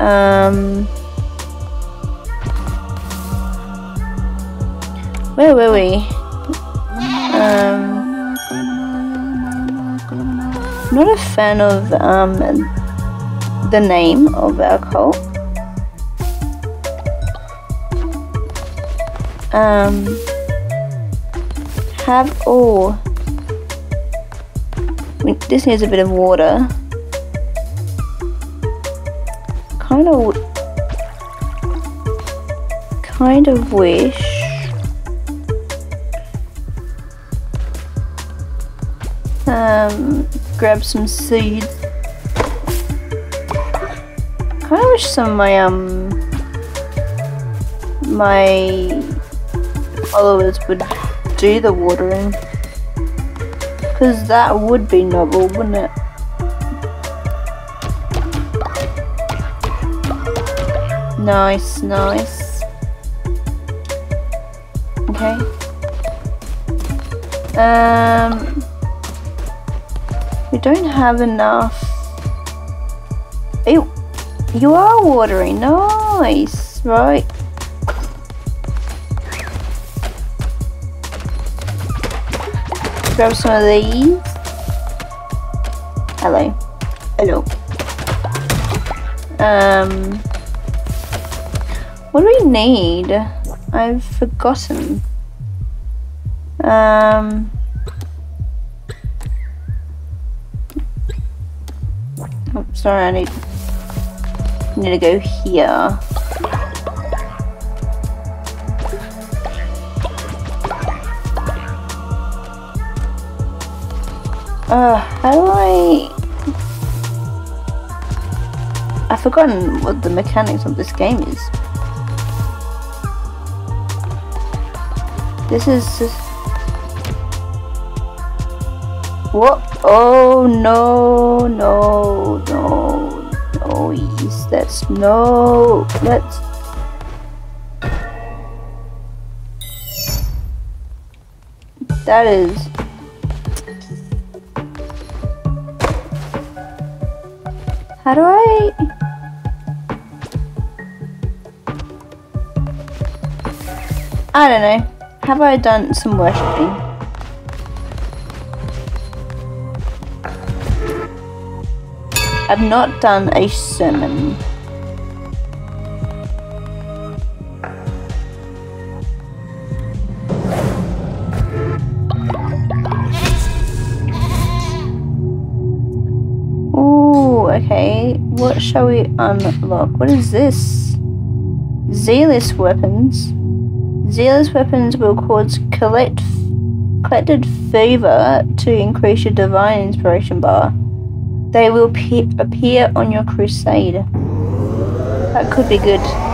Um, where were we? Um, not a fan of um, the name of our. Um, have all. Oh, this needs a bit of water. Kind of, kind of wish. Um, grab some seeds. Kind of wish some of my um my followers would do the watering. Because that would be novel, wouldn't it? Nice, nice. Okay. Um, we don't have enough. Ew, you are watering. Nice, right? grab some of these. Hello. Hello. Um, what do we need? I've forgotten. Um, oh, sorry, I need, need to go here. Uh, how do I... I've forgotten what the mechanics of this game is. This is... Just... What? Oh, no, no, no, no, yes, that's no, let's... That is... How do I... I don't know. Have I done some worshipping? I've not done a sermon. okay. What shall we unlock? What is this? Zealous weapons. Zealous weapons will cause collect collected favor to increase your divine inspiration bar. They will appear on your crusade. That could be good.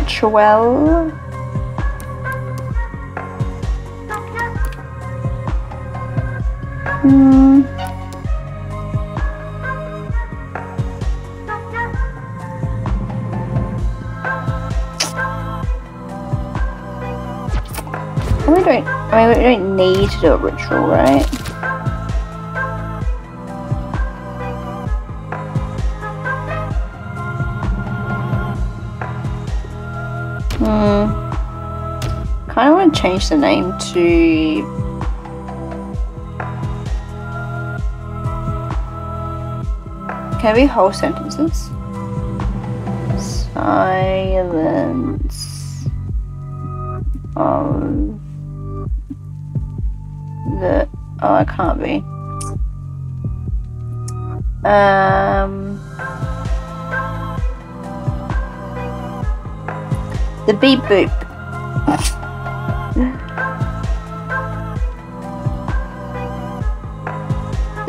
Ritual. Hmm. We don't, I mean, we don't need to do a ritual, right? Change the name to Can we whole sentences? Silence of the oh I can't be. Um the beep boop.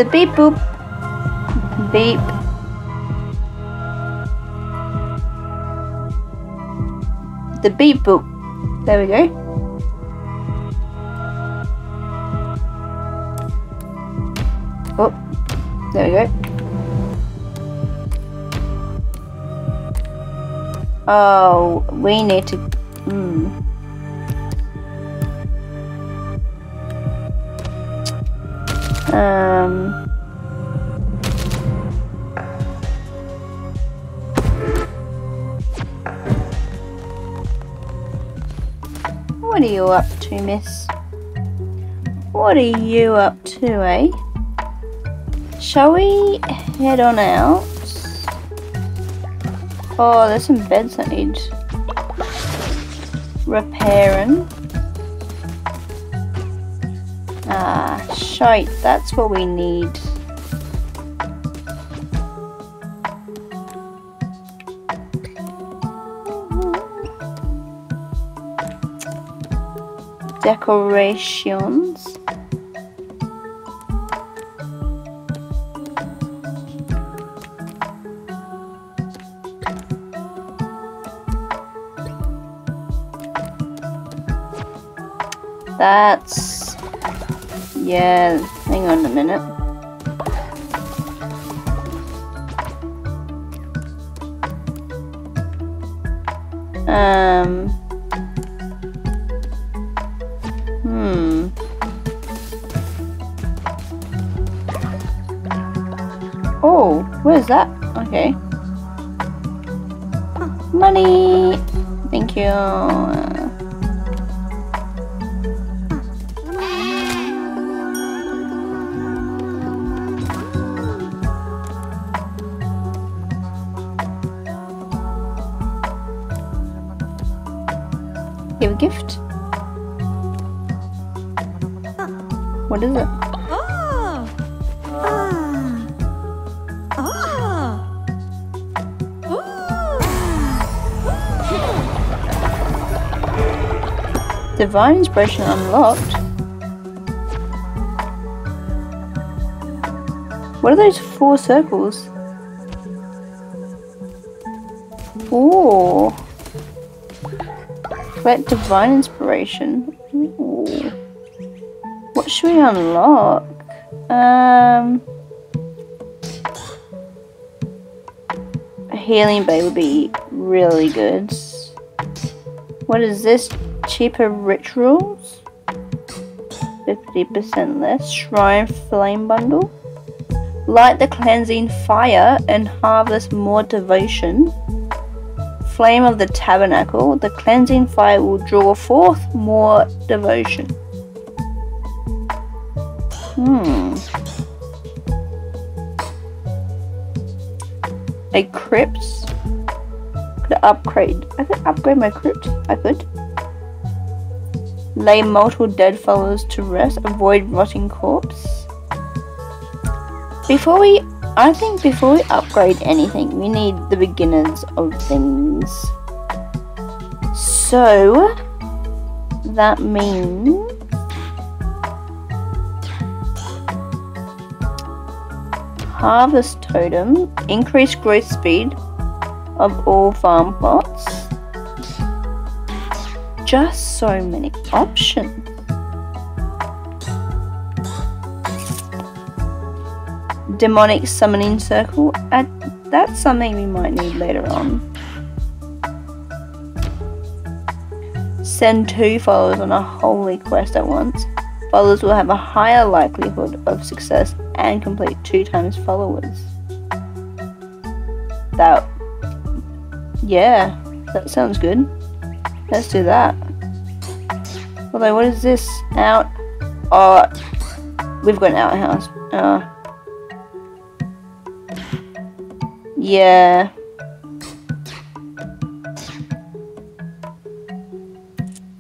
The beep boop. Beep. The beep boop. There we go. Oh. There we go. Oh, we need to... Hmm. Um... you up to, miss? What are you up to, eh? Shall we head on out? Oh, there's some beds I need repairing. Ah, shite, that's what we need. Decorations. That's... Yeah, Okay. Divine Inspiration unlocked. What are those four circles? Ooh. Collect Divine Inspiration. Ooh. What should we unlock? Um... A healing bay would be really good. What is this? Cheaper rituals? 50% less. Shrine flame bundle. Light the cleansing fire and harvest more devotion. Flame of the tabernacle. The cleansing fire will draw forth more devotion. Hmm. A crypt. Could upgrade. I could upgrade my crypt. I could. Lay multiple dead followers to rest. Avoid rotting corpse. Before we, I think before we upgrade anything, we need the beginners of things. So, that means Harvest Totem, increase growth speed of all farm plots. Just so many options. Demonic Summoning Circle, that's something we might need later on. Send two followers on a holy quest at once. Followers will have a higher likelihood of success and complete two times followers. That, yeah, that sounds good. Let's do that. Although, what is this? Out. Oh, we've got an outhouse. Uh, yeah.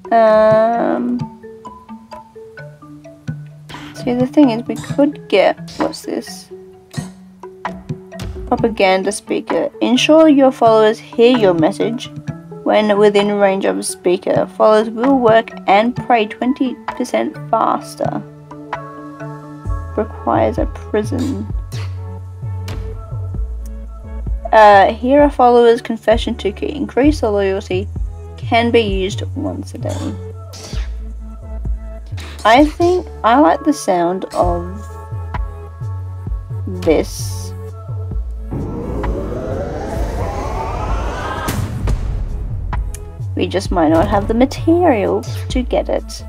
Um. See, the thing is, we could get. What's this? Propaganda speaker. Ensure your followers hear your message when within range of a speaker. Followers will work and pray 20% faster. Requires a prison. Uh, here a follower's confession to increase the loyalty can be used once a day. I think I like the sound of this. We just might not have the materials to get it.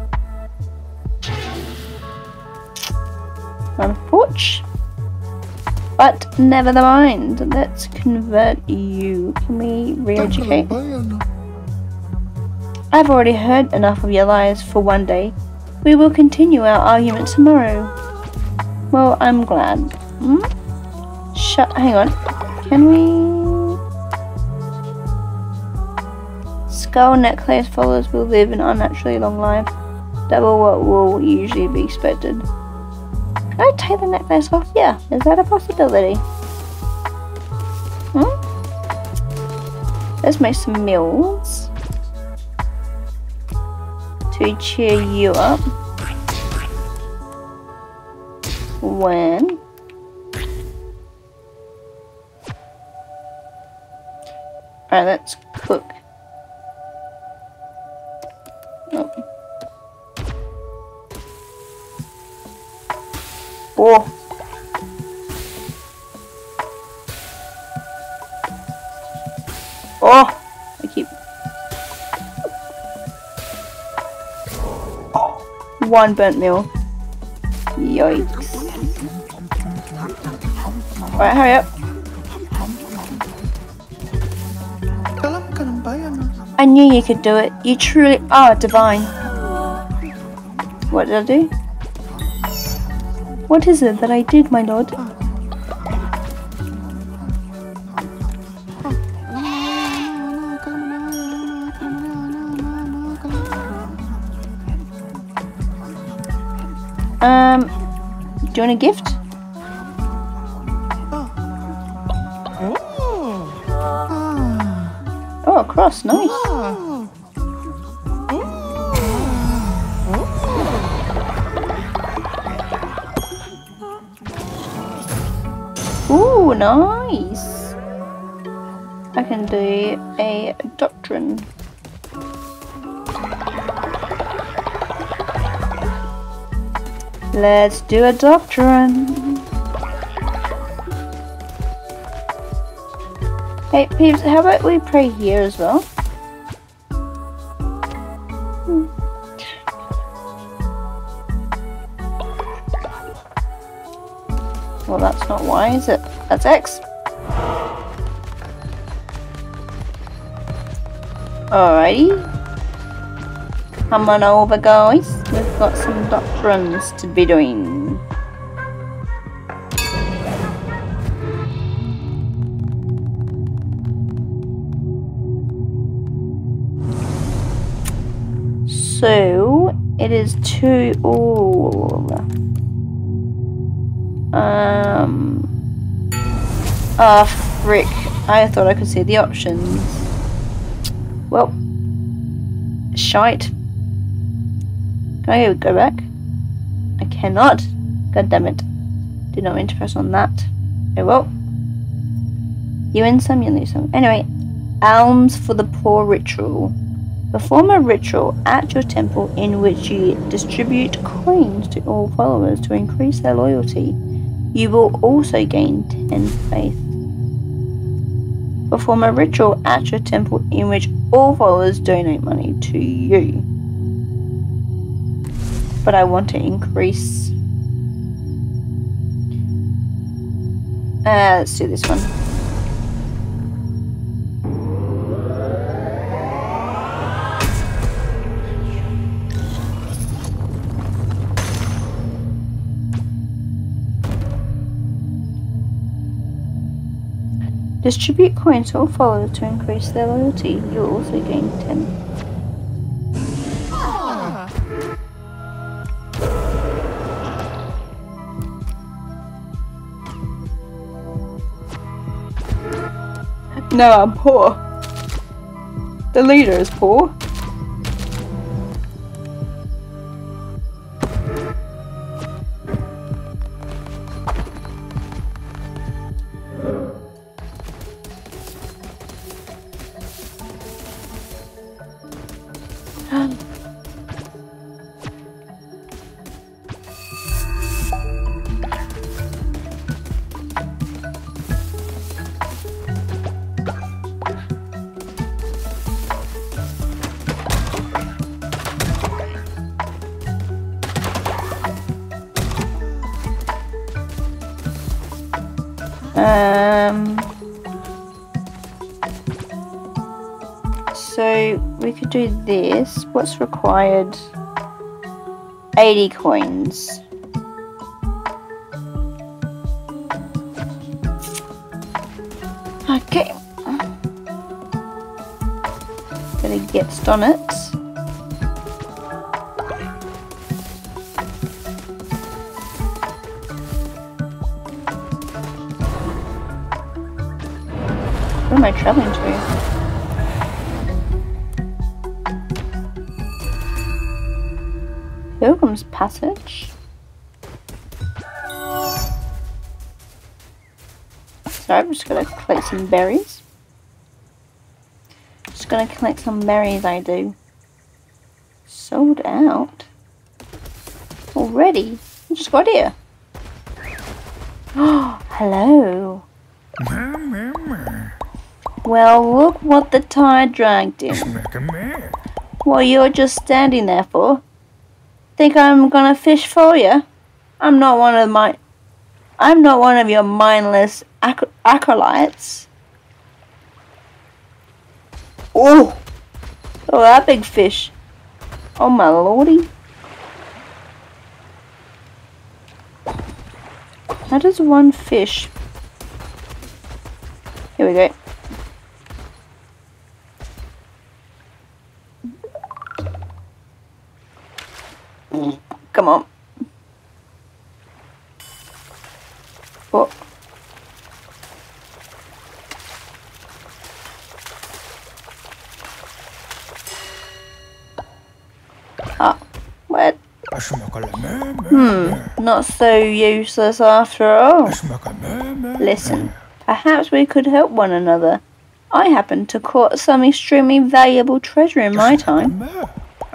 Unfortunately. But never mind. Let's convert you. Can we re-educate? I've already heard enough of your lies for one day. We will continue our argument tomorrow. Well, I'm glad. Hmm? Shut. Hang on. Can we? Skull necklace followers will live an unnaturally long life, double what will usually be expected. Can I take the necklace off? Yeah, is that a possibility? Hmm? Let's make some meals to cheer you up. When Alright, let's cook. Oh. Oh. Oh! I keep... One burnt meal. Yikes. Alright, hurry up. I knew you could do it. You truly are divine. What did I do? What is it that I did, my lord? Um, do you want a gift? Oh, a cross, nice. Ooh, nice. I can do a doctrine. Let's do a doctrine. Hey, peeps, how about we pray here as well? Hmm. Well, that's not Y, is it? That's X. Alrighty. Come on over, guys. We've got some doctrines to be doing. So it is two. Oh, um. Ah, oh, frick! I thought I could see the options. Well, shite. Can I go back? I cannot. God damn it! Did not mean to press on that. Oh well. You win some, you lose some. Anyway, alms for the poor ritual. Perform a ritual at your temple in which you distribute coins to all followers to increase their loyalty. You will also gain 10 faith. Perform a ritual at your temple in which all followers donate money to you. But I want to increase. Uh, let's do this one. Distribute coins to followers to increase their loyalty. You'll also gain 10. No, I'm poor. The leader is poor. This. What's required? 80 coins. Okay. Gotta get on it. Where am I traveling to? Some berries. Just gonna collect some berries I do. Sold out? Already? I just got here. Oh, hello. Well, look what the tide dragged in. What you're just standing there for? Think I'm gonna fish for you? I'm not one of my. I'm not one of your mindless ac- acolytes. Oh, oh, that big fish! Oh my lordy! That is one fish? Here we go. Come on. Oh. Ah, what? Hmm, not so useless after all. Listen, perhaps we could help one another. I happened to caught some extremely valuable treasure in my time.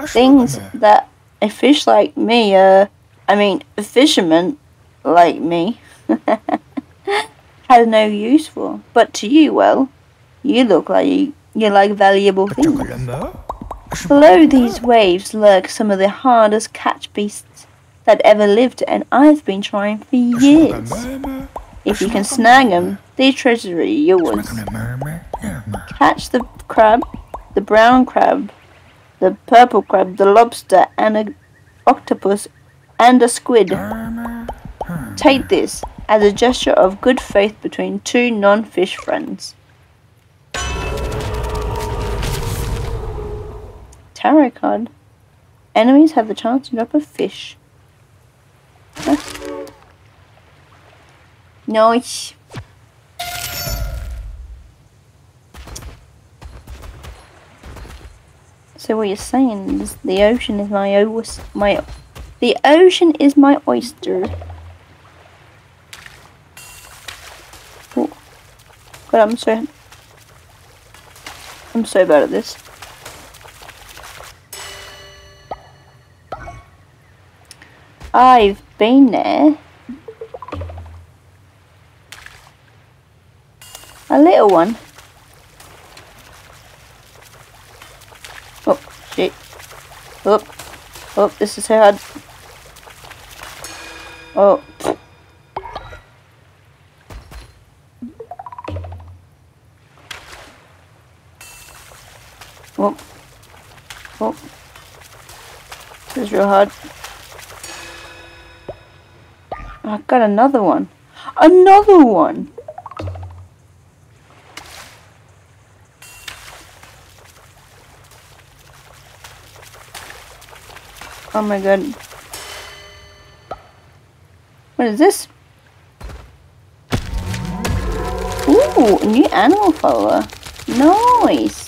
Things that a fish like me, uh, I mean, a fisherman like me, has no use for. But to you, well, you look like you, you like valuable things. Below these waves lurk some of the hardest catch beasts that ever lived, and I've been trying for years. If you can snag 'em, the treasure is yours. Catch the crab, the brown crab, the purple crab, the lobster, and an octopus, and a squid. Take this as a gesture of good faith between two non-fish friends. Tarot card. Enemies have the chance to drop a fish. Huh? Nice. So what you're saying is the ocean is my oyster. My the ocean is my oyster. Oh. God, I'm so I'm so bad at this. I've been there. A little one. Oh, shit. Oh, oh, this is hard. Oh. Oh. Oh. This is real hard. I got another one. Another one! Oh my god. What is this? Ooh, new animal follower. Nice.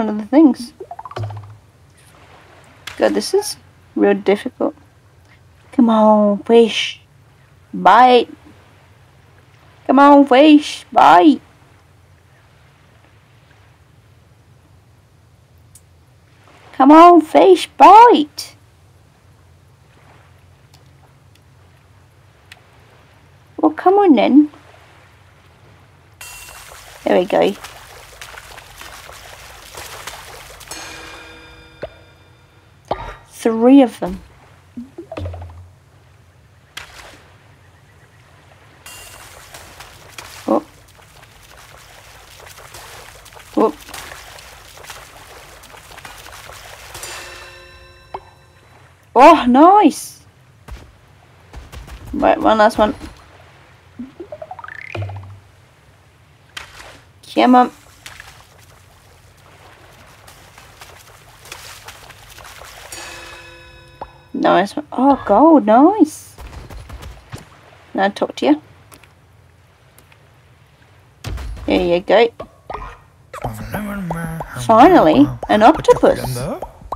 One of the things. God, this is real difficult. Come on, fish. Bite. Come on, fish. Bite. Come on, fish. Bite. Well, come on then. There we go. Three of them. Oh. Oh. Oh, nice. Right, one last one. Come on. Nice. Oh, gold, nice. Now talk to you. There you go. Finally, an octopus.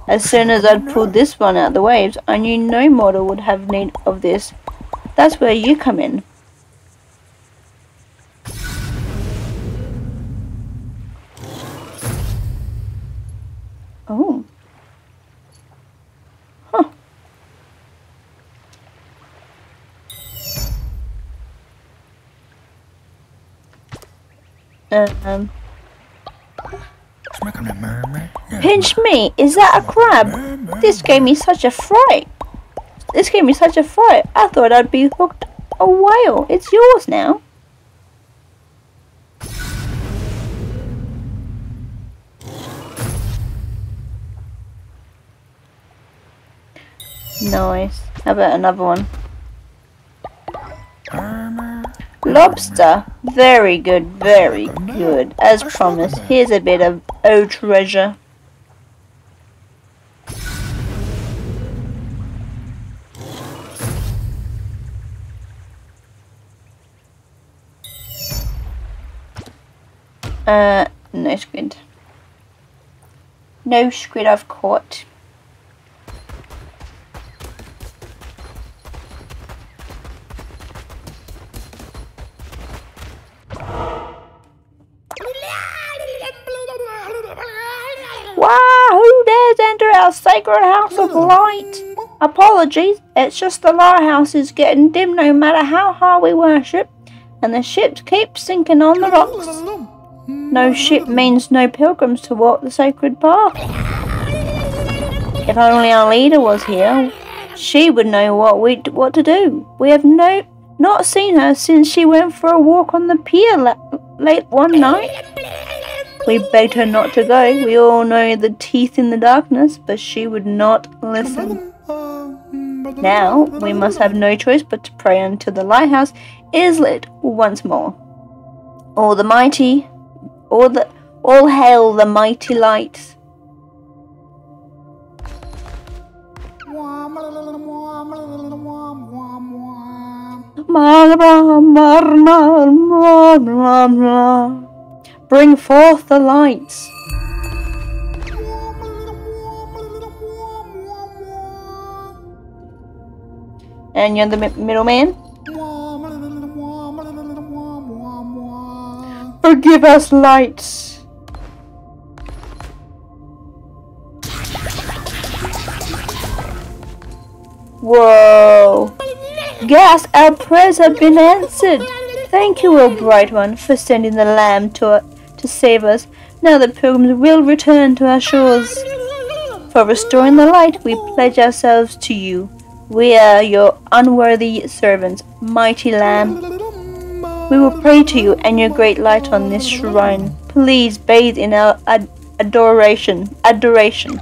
As soon as I'd pulled this one out of the waves, I knew no mortal would have need of this. That's where you come in. Um. Pinch me! Is that a crab? This gave me such a fright. This gave me such a fright. I thought I'd be hooked a whale. It's yours now. Nice. How about another one? Lobster. Very good, very good. As promised, here's a bit of O treasure. Uh, no squid. No squid I've caught. Wow, who dares enter our sacred house of hmm. light? Apologies, it's just the lighthouse is getting dim no matter how hard we worship, and the ships keep sinking on the rocks. No ship means no pilgrims to walk the sacred path. If only our leader was here, she would know what we what to do. We have no not seen her since she went for a walk on the pier la late one night. We begged her not to go. We all know the teeth in the darkness, but she would not listen. Now we must have no choice but to pray until the lighthouse is lit once more. All the mighty, all the, all hail the mighty light. Bring forth the lights. And you're the mi- middleman? Forgive us, lights. Whoa. Gas, our prayers have been answered. Thank you, O Bright One, for sending the Lamb to, to save us. Now the pilgrims will return to our shores. For restoring the light, we pledge ourselves to you. We are your unworthy servants, mighty Lamb. We will pray to you and your great light on this shrine. Please bathe in our ad- adoration. Adoration.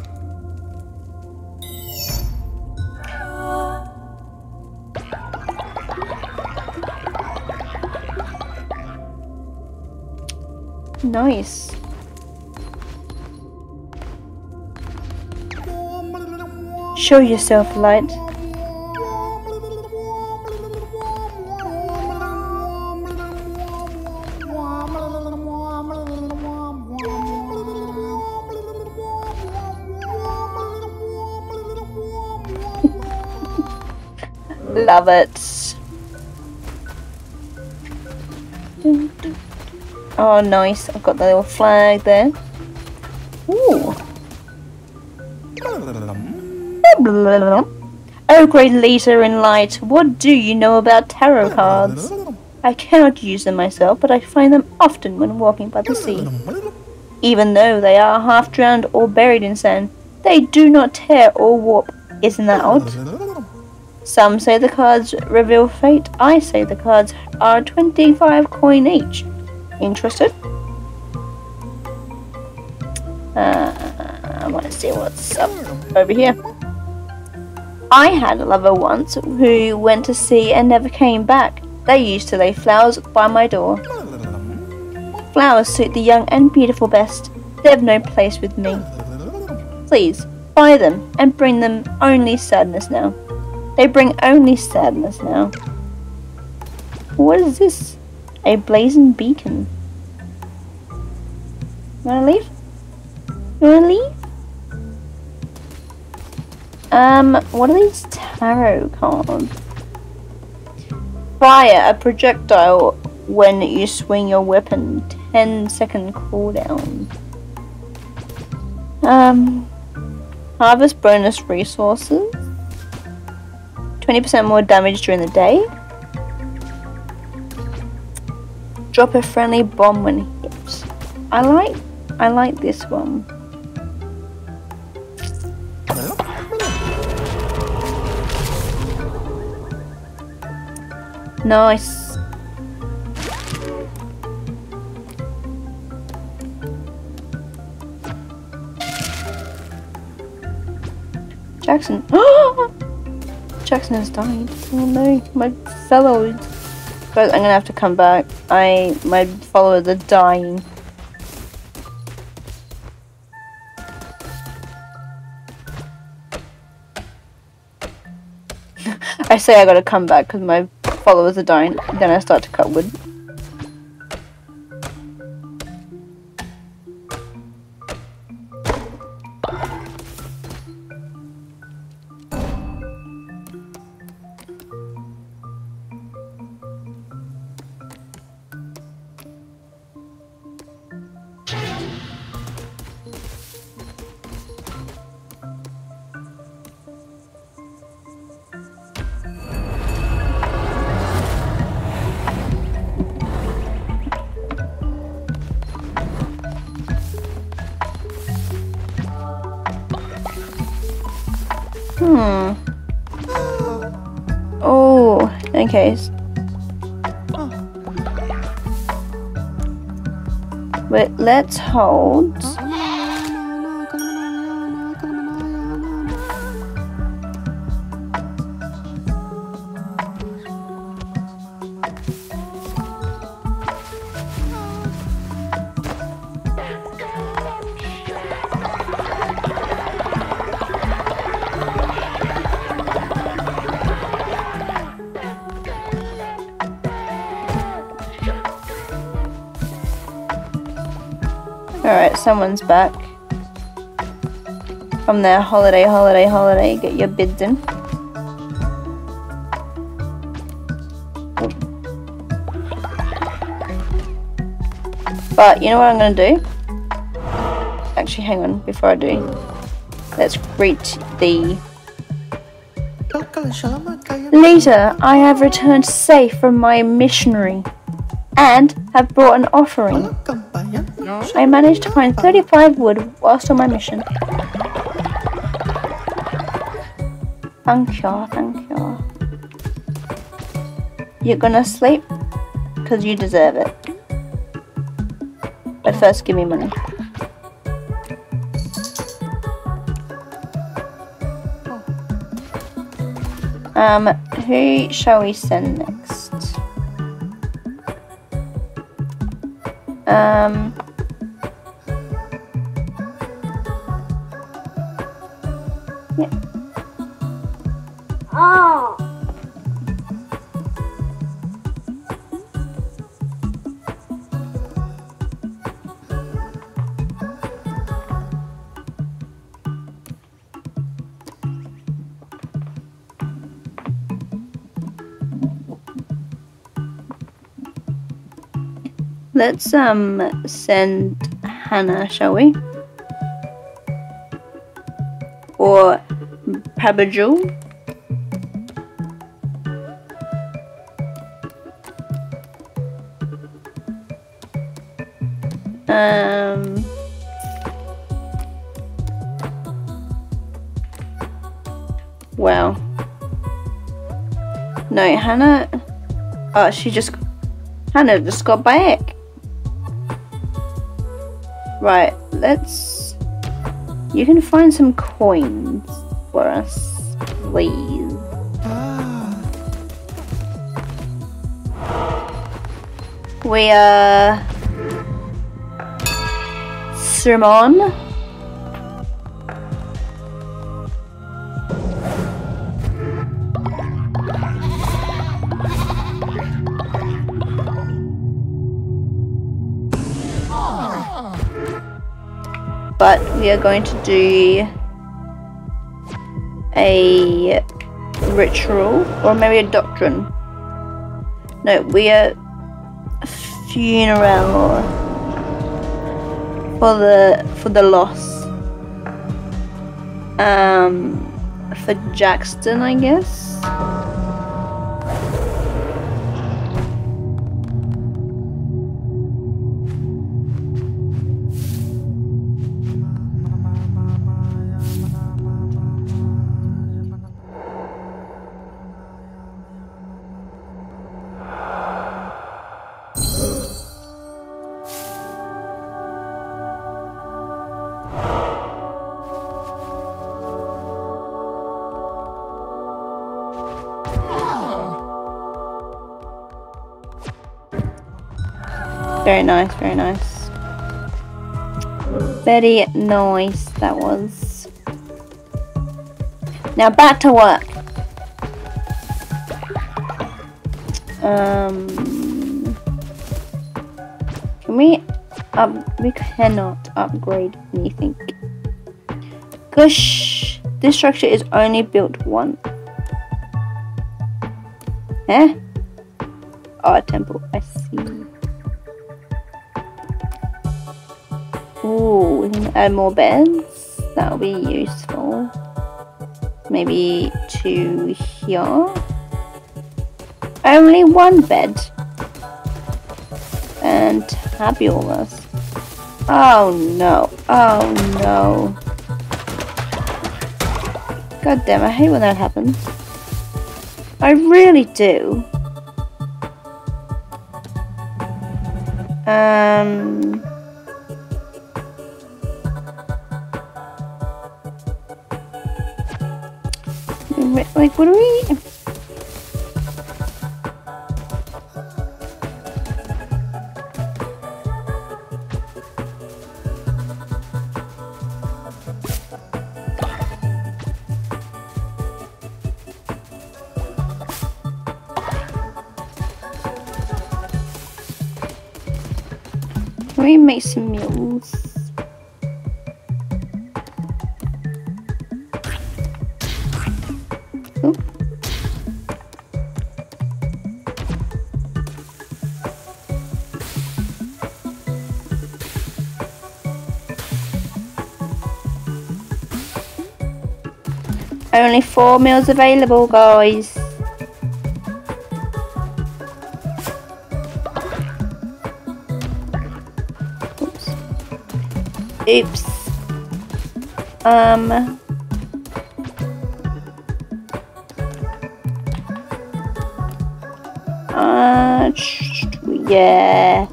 nice. Show yourself, light. Love it. Oh, nice. I've got the little flag there. Ooh. Oh, great leader in light, what do you know about tarot cards? I cannot use them myself, but I find them often when walking by the sea. Even though they are half drowned or buried in sand, they do not tear or warp. Isn't that odd? Some say the cards reveal fate. I say the cards are 25 coin each. Interested? Uh, I want to see what's up over here. I had a lover once who went to sea and never came back. They used to lay flowers by my door. Flowers suit the young and beautiful best. They have no place with me. Please, buy them and bring them only sadness now. They bring only sadness now. What is this? A blazing beacon. Wanna leave? Wanna leave? Um, what are these tarot cards? Fire a projectile when you swing your weapon. 10 second cooldown. Um, harvest bonus resources. 20% more damage during the day. Drop a friendly bomb when he hit. I like I like this one. Nice. Jackson. Jackson has died. Oh no, my fellows. But I'm gonna have to come back. I my followers are dying. I say I gotta come back because my followers are dying. Then I start to cut wood. Wait, someone's back. From their holiday, holiday, holiday, get your bids in. But you know what I'm gonna do? Actually, hang on, before I do. Let's greet the Later, I have returned safe from my missionary and have brought an offering. I managed to find 35 wood whilst on my mission. Thank you, thank you. You're gonna sleep? Because you deserve it. But first, give me money. Um, who shall we send next? Um, Let's um send Hannah, shall we? Or Pabajul? Um Well. No, Hannah Oh, she just Hannah just got back. Right, let's. You can find some coins for us, please. We uh. Simon. We are going to do a ritual or maybe a doctrine. No, we are a funeral for the for the loss. Um, for Jackson, I guess. Very nice, very nice. Very nice that was. Now back to work. Um, can we up? We cannot upgrade anything. Gosh, this structure is only built once. Eh? Oh, temple. I see. Ooh, add more beds. That'll be useful. Maybe two here. Only one bed. And Fantabulous. Oh no. Oh no. God damn, I hate when that happens. I really do. Um... Like, what are we... Only four meals available, guys. Oops. Oops. Um. Uh, yeah.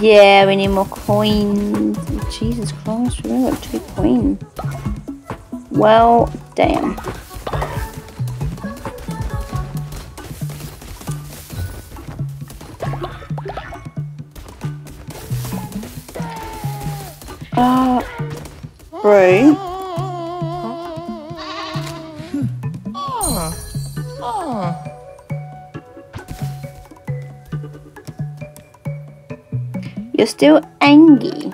Yeah, we need more coins. Jesus Christ, we only got two coins. Well, damn. Uh, bro. You're still angry.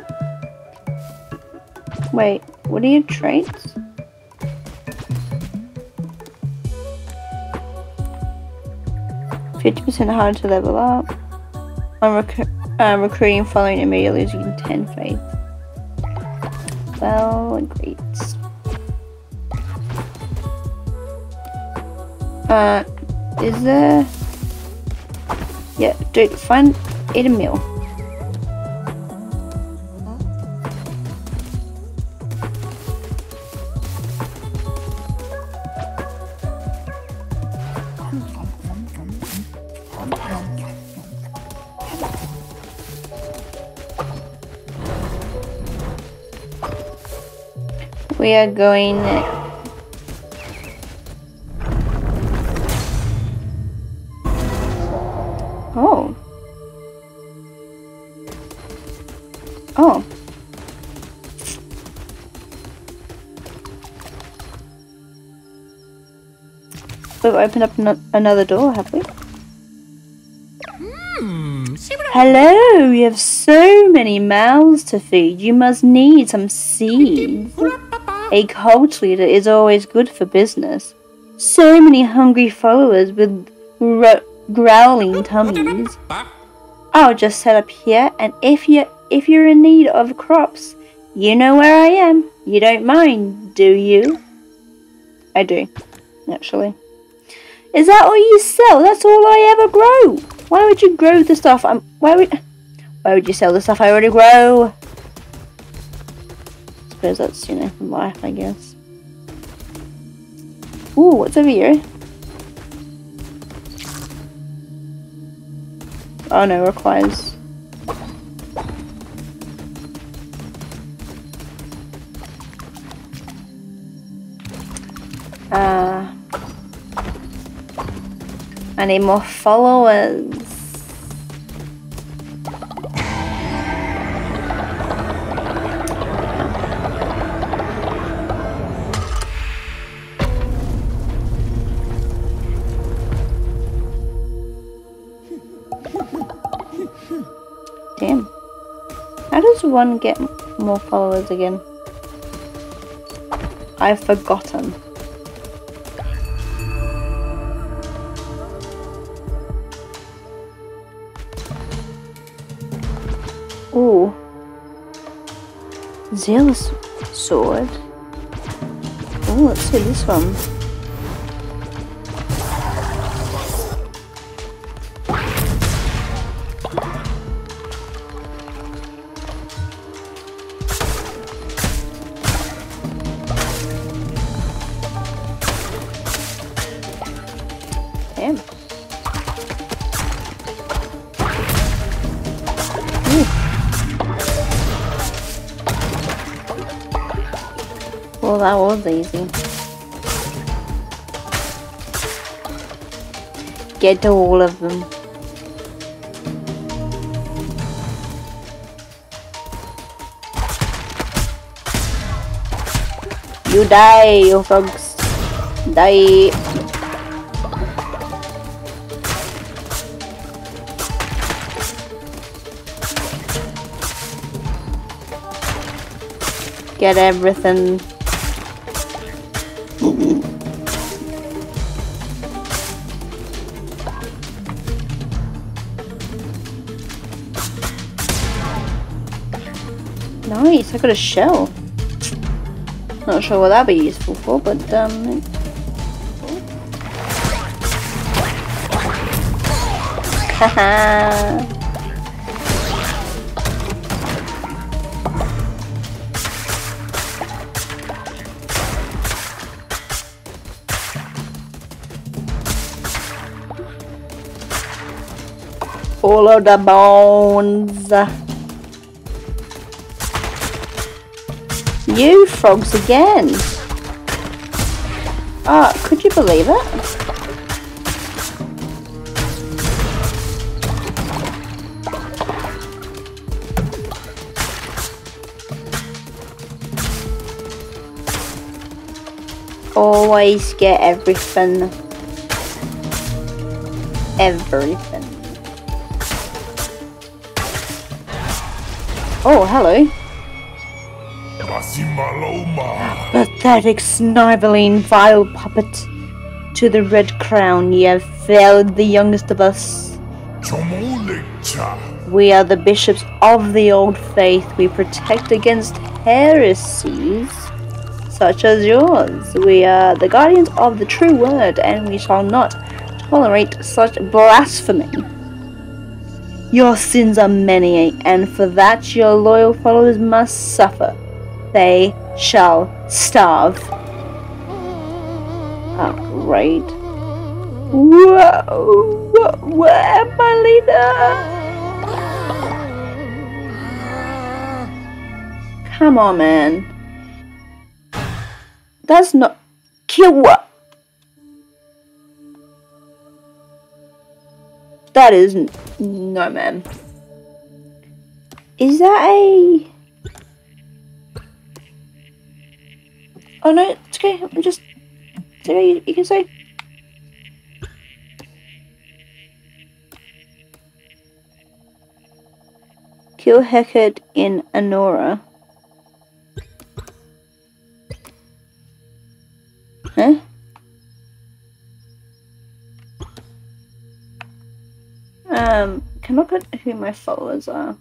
Wait, what are your traits? Fifty percent harder to level up. Unreco Uh, recruiting following immediately losing 10 faith. Well, great. Uh, is there... Yeah, dude, find... Eat a meal. We are going Oh. Oh. We've opened up no another door, have we? Hello, you have so many mouths to feed. You must need some seeds. A cult leader is always good for business. So many hungry followers with growling tummies. I'll just set up here, and if you if you're in need of crops, you know where I am. You don't mind, do you? I do, actually. Is that all you sell? That's all I ever grow. Why would you grow the stuff? I'm. Why would? Why would you sell the stuff I already grow? Suppose that's you know life, I guess. Ooh, what's over here? Oh no, requires. Uh, I need more followers. One get more followers again? I've forgotten. Ooh. Zealous sword. Oh, let's see this one. That was easy. Get to all of them. You die, you frogs. Die. Get everything. Nice, I got a shell. Not sure what that'd be useful for, but um. Haha. Follow the bones. You frogs again. Ah, could you believe it? Always get everything. Everything. Oh, hello. Basimaloma. Pathetic, sniveling, vile puppet. To the Red Crown, ye have failed the youngest of us. Chomolecha. We are the bishops of the old faith. We protect against heresies such as yours. We are the guardians of the true word, and we shall not tolerate such blasphemy. Your sins are many, and for that your loyal followers must suffer. They shall starve. Oh, great. Whoa! Where am I, leader? Come on, man. That's not... Kill what? That isn't... No, man. Is that a... Oh no, it's okay. I'm just... It's okay, you, you can say. Kill Hecate in Anura. Huh? Um, can I at who my followers are?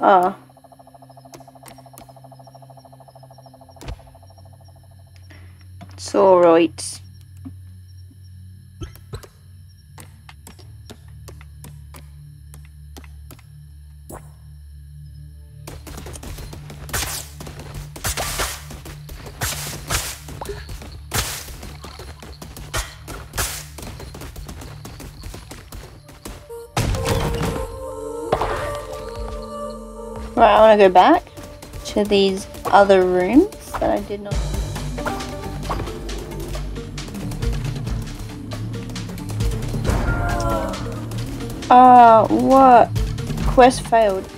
Ah. It's alright. Right, I want to go back to these other rooms that I did not... uh, what? Quest failed.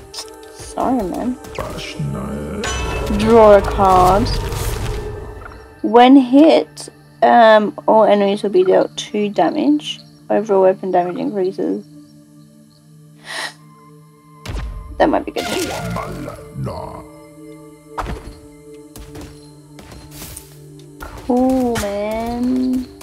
Sorry, man. Draw a card. When hit, um, all enemies will be dealt 2 damage. Overall weapon damage increases. That might be good. Cool, man.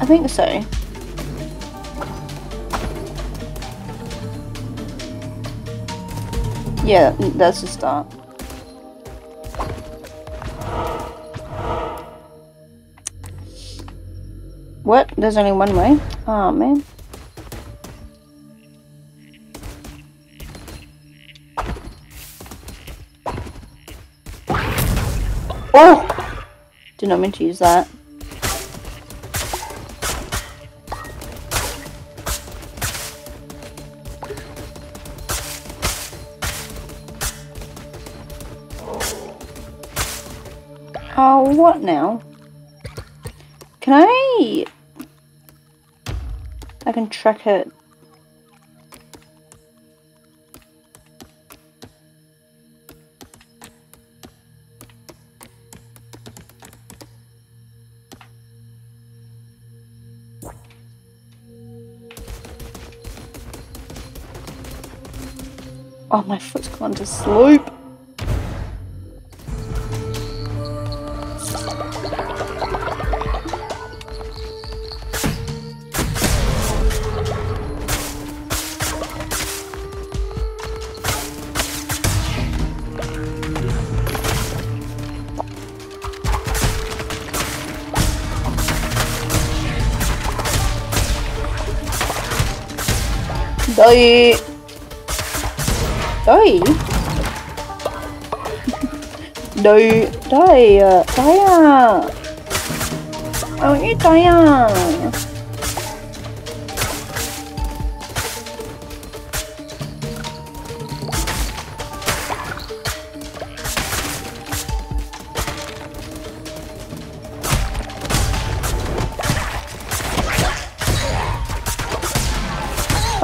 I think so. Yeah, that's the start. What? There's only one way? Oh man. Oh! Did not mean to use that. Oh, what now? Can I... I can track it. Oh, my foot's gone to sleep. Doi. tới. Đây ờ, ờ. tới tới à ôi tới à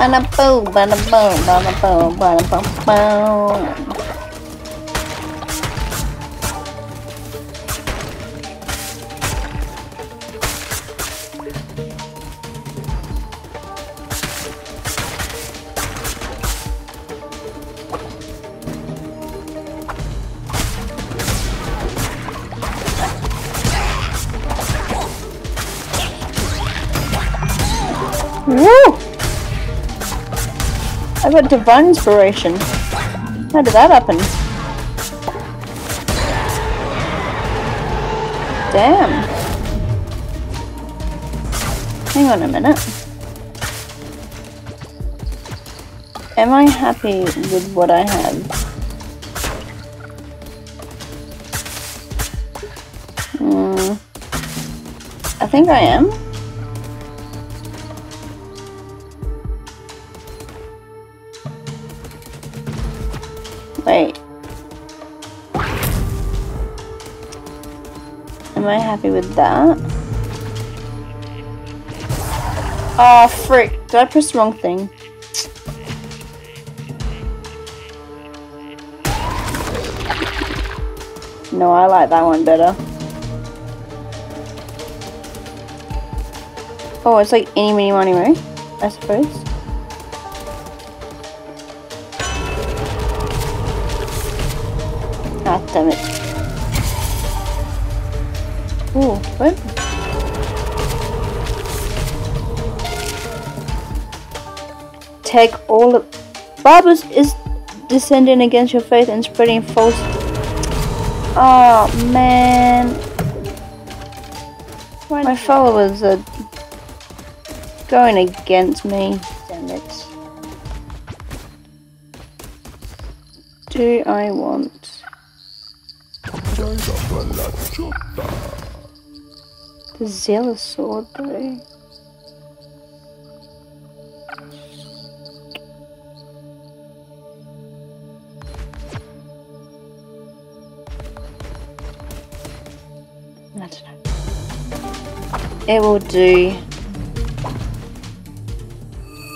Bada boom, bada boom, bada boom, bada boom, boom. I got divine inspiration. How did that happen? Damn. Hang on a minute. Am I happy with what I have? Hmm. I think I am. I happy with that? Oh, frick. Did I press the wrong thing? No, I like that one better. Oh, it's like any, mini, money, mo, I suppose. Ah, damn it. Take all the... Barbus is descending against your faith and spreading false... Oh, man. Why My followers are going against me. Damn it. Do I want the zealous sword though? It will do.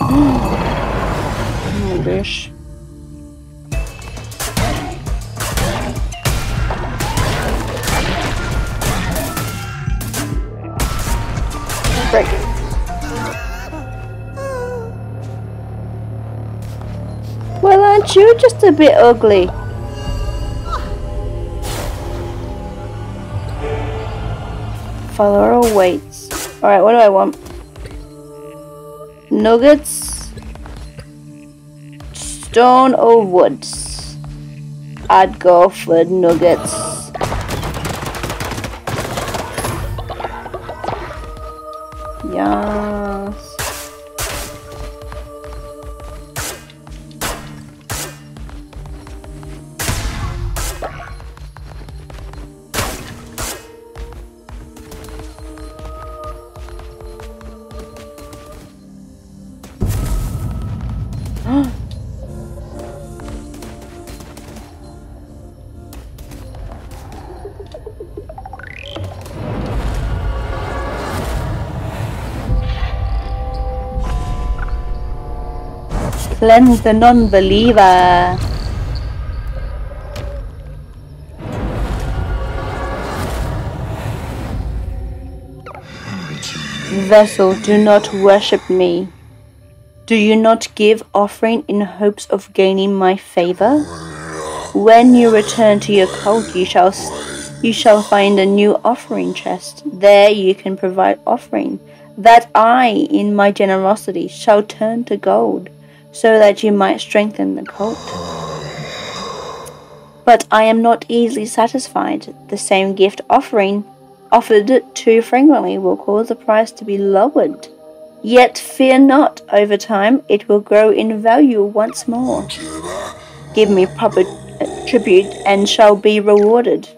Oh gosh. Break. Well, aren't you just a bit ugly? Follower awaits. Alright, what do I want? Nuggets? Stone or woods? I'd go for nuggets. Cleanse the non-believer. Vessel, do not worship me. Do you not give offering in hopes of gaining my favor? When you return to your cult, you shall you shall find a new offering chest. There you can provide offering that I, in my generosity, shall turn to gold, so that you might strengthen the cult. But I am not easily satisfied. The same gift offering offered too frequently will cause the price to be lowered. Yet fear not, over time it will grow in value once more. Give me proper tribute and shall be rewarded.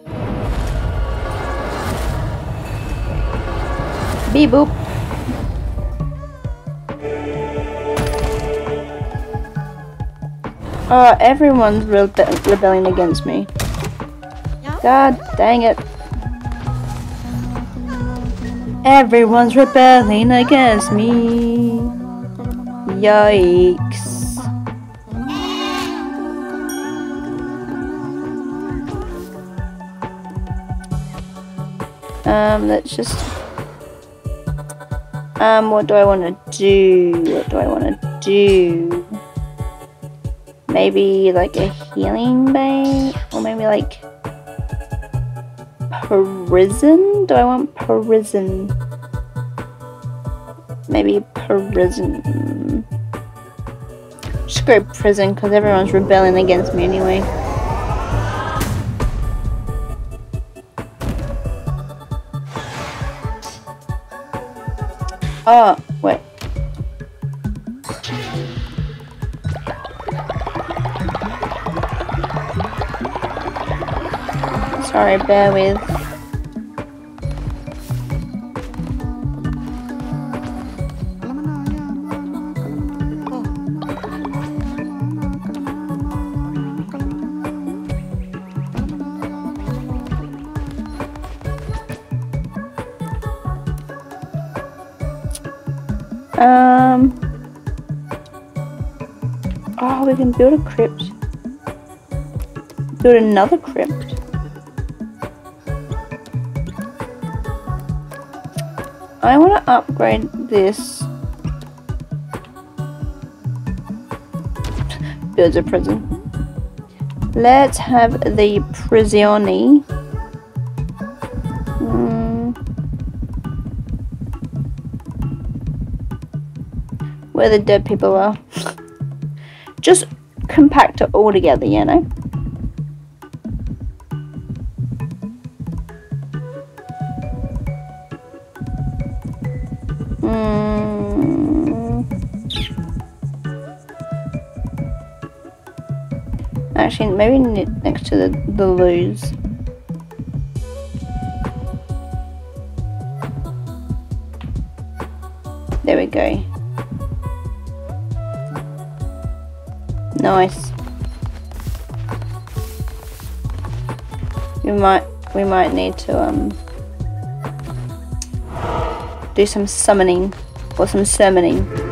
Beep boop. Oh, everyone's rebe rebelling against me. God dang it. Everyone's rebelling against me. Yikes. Um, let's just... Um, what do I want to do? What do I want to do? Maybe like a healing bay? Or maybe like... Prison? Do I want prison? maybe prison. Screw prison because everyone's rebelling against me anyway. Oh, Sorry, bear with. Um. Oh, we can build a crypt. Build another crypt. Upgrade this. Builds a prison. Let's have the prigioni. Hmm. Where the dead people are. Just compact it all together, you know? Actually, maybe ne- next to the, the loos. There we go. Nice. We might we might need to um do some summoning or some summoning.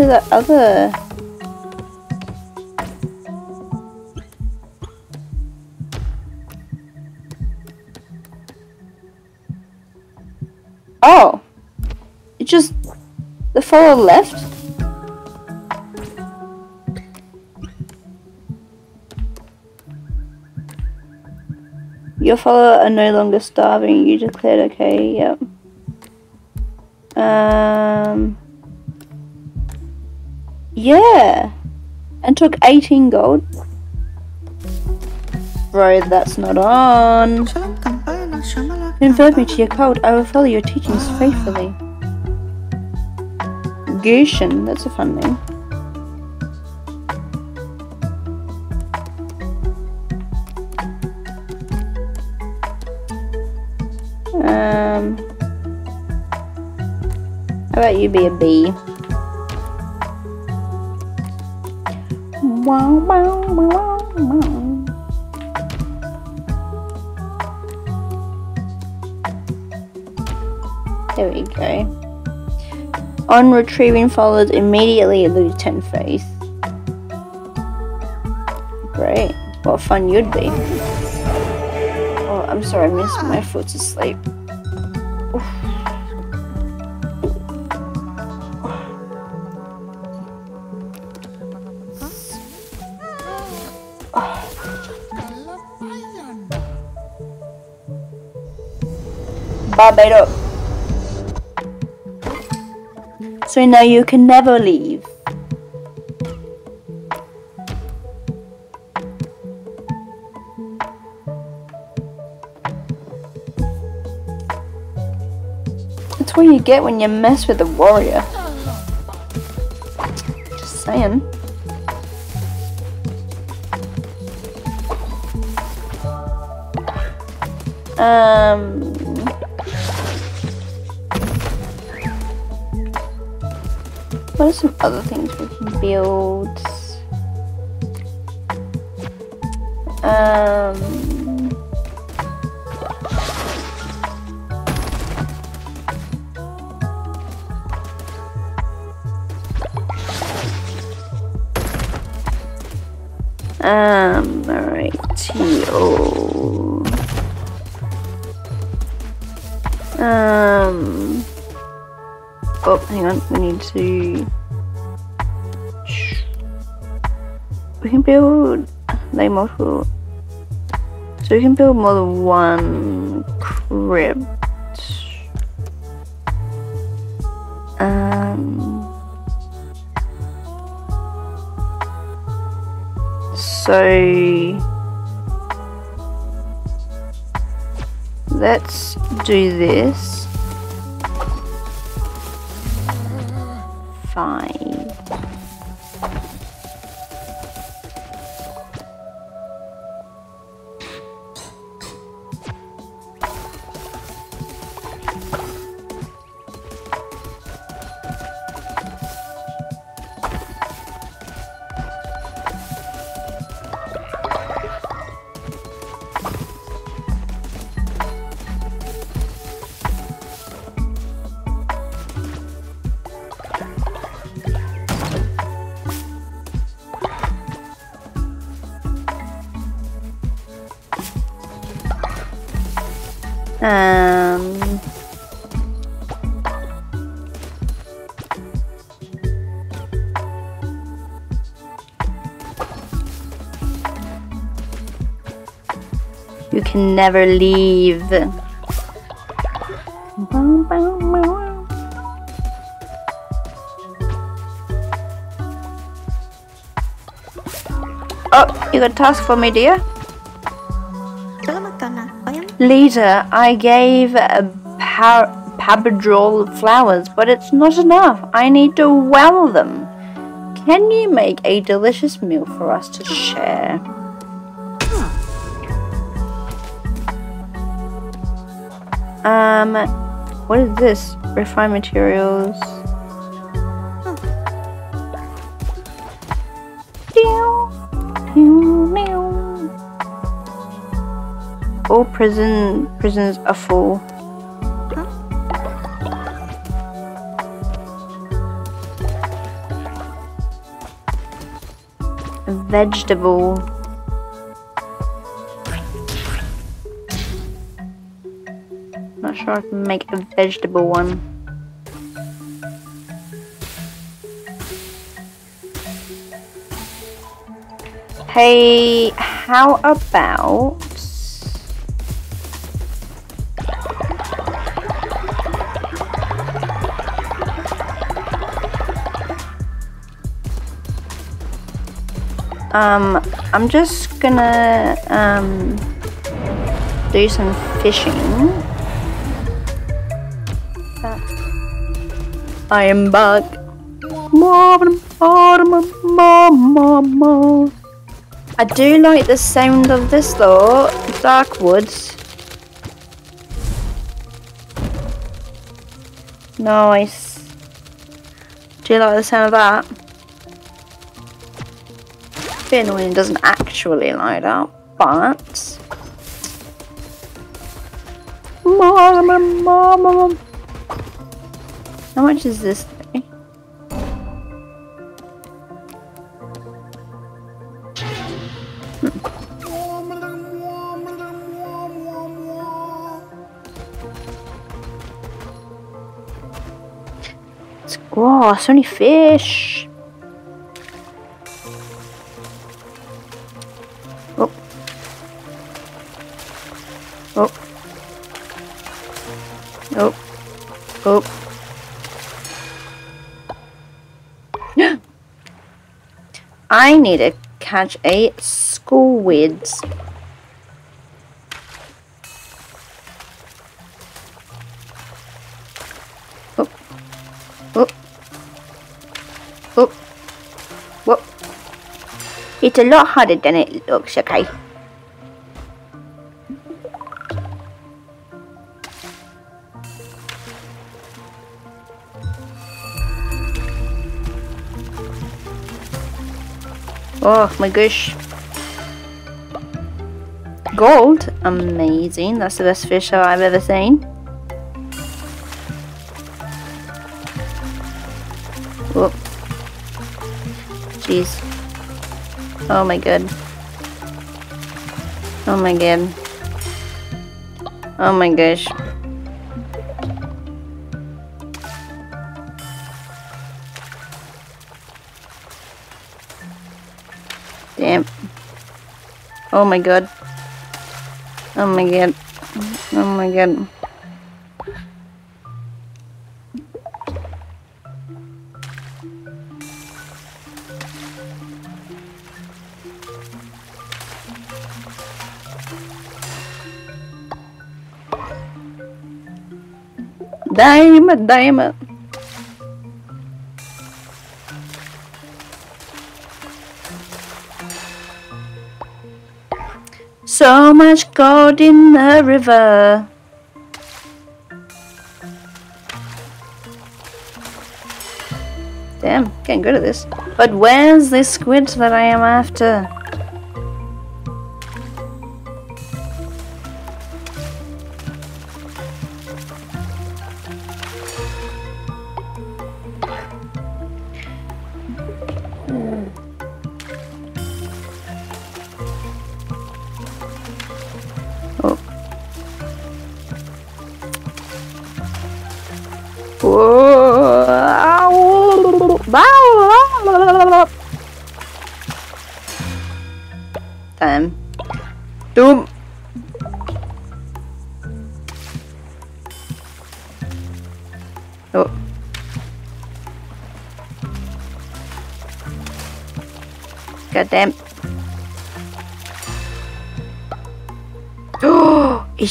To the other? Oh! It just. The fellow left? Your follower are no longer starving. You declared okay. Yep. Took 18 gold. Bro, that's not on. Convert me to your cult. I will follow your teachings faithfully. Gushin, that's a fun name. Um, how about you be a bee? Wow, wow, wow, wow. There we go. On retrieving followers, immediately 10 faith. Great. What fun you'd be. Oh, I'm sorry, I missed my foot asleep. Oof. So now you can never leave. That's what you get when you mess with a warrior. Just saying. Um. What are some other things we can build? Um. We need to. We can build like multiple. So we can build more than one crypt. Um. So. Let's do this. Never leave. Oh, you got a task for me, dear? Leader, I gave a Pabadrol flowers, but it's not enough. I need to well them. Can you make a delicious meal for us to share? Um, what is this? Refined materials. All prison prisons are full. Vegetable. Can make a vegetable one. Hey, how about Um, I'm just gonna um, do some fishing. I am back. I do like the sound of this though, Dark Woods. Nice. Do you like the sound of that? bit annoying doesn't actually light up, but how much is this thing? Hmm. It's gross, only fish. Oh. Oh. Oh. Oh. I need to catch a squid. Oh. Oh. Oh. Whoop. It's a lot harder than it looks, okay? Oh my gosh. Gold. Amazing. That's the best fish I've ever seen. Oh. Jeez. Oh my god. Oh my god. Oh my gosh. Oh my god. Oh my god. Oh my god. Damn it, Much gold in the river. Damn, getting good at this. But where's this squid that I am after?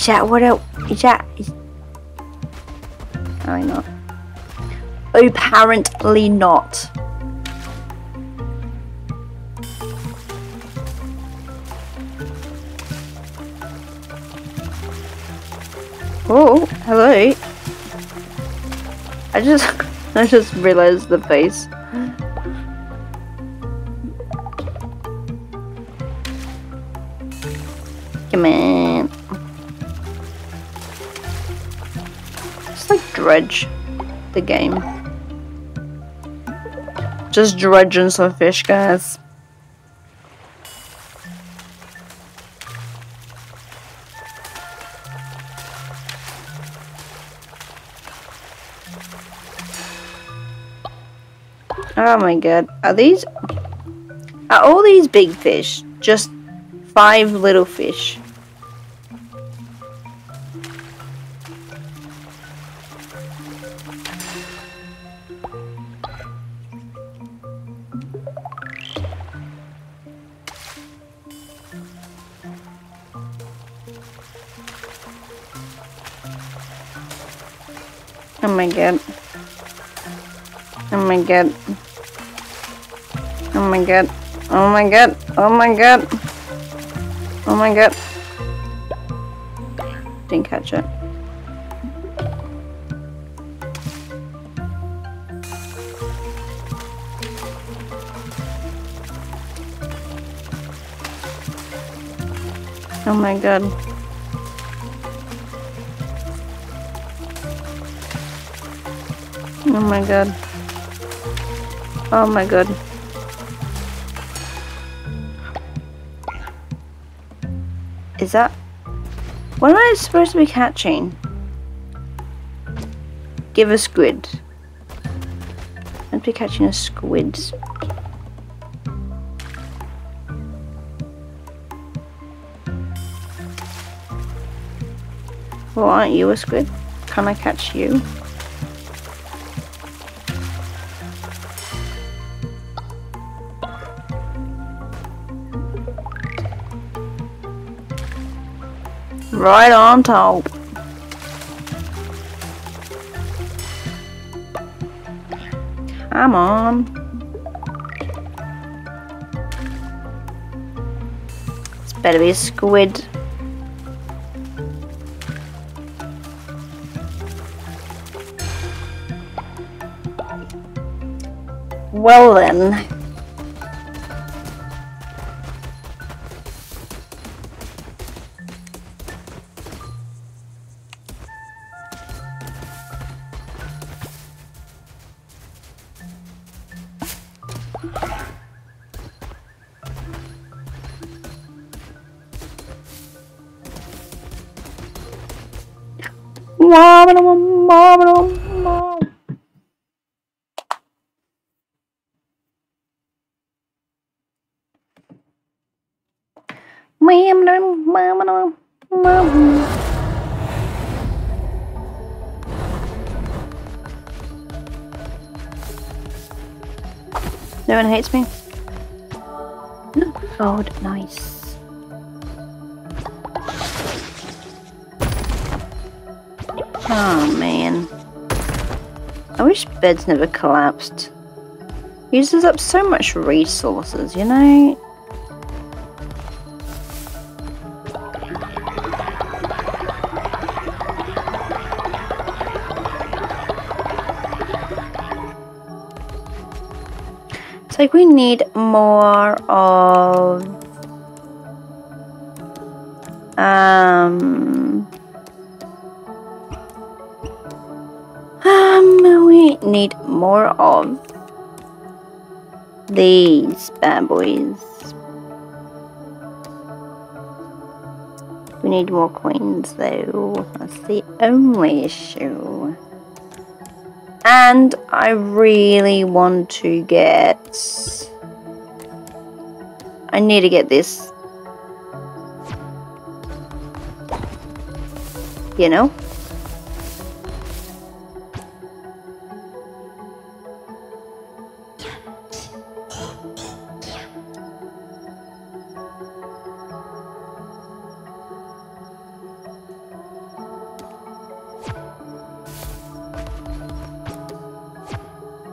That what it, is that? Is, Apparently not. Apparently not. Oh, hello. I just, I just realized the face. Dredge the game. Just dredging some fish, guys. Oh my god. Are these... Are all these big fish just five little fish? God. Oh my god. Oh my god. Oh my god. Oh my god. Didn't catch it. Oh my god. Oh my god. Oh my god. Is that... What am I supposed to be catching? Give a squid. I'd be catching a squid. Well, aren't you a squid? Can I catch you? Right on top. Come on. It's better be a squid. Well then. No one hates me? Oh, nice. Beds never collapsed. Uses up so much resources, you know? It's like we need more of um more of these bad boys. We need more coins though. That's the only issue. And I really want to get... I need to get this. You know?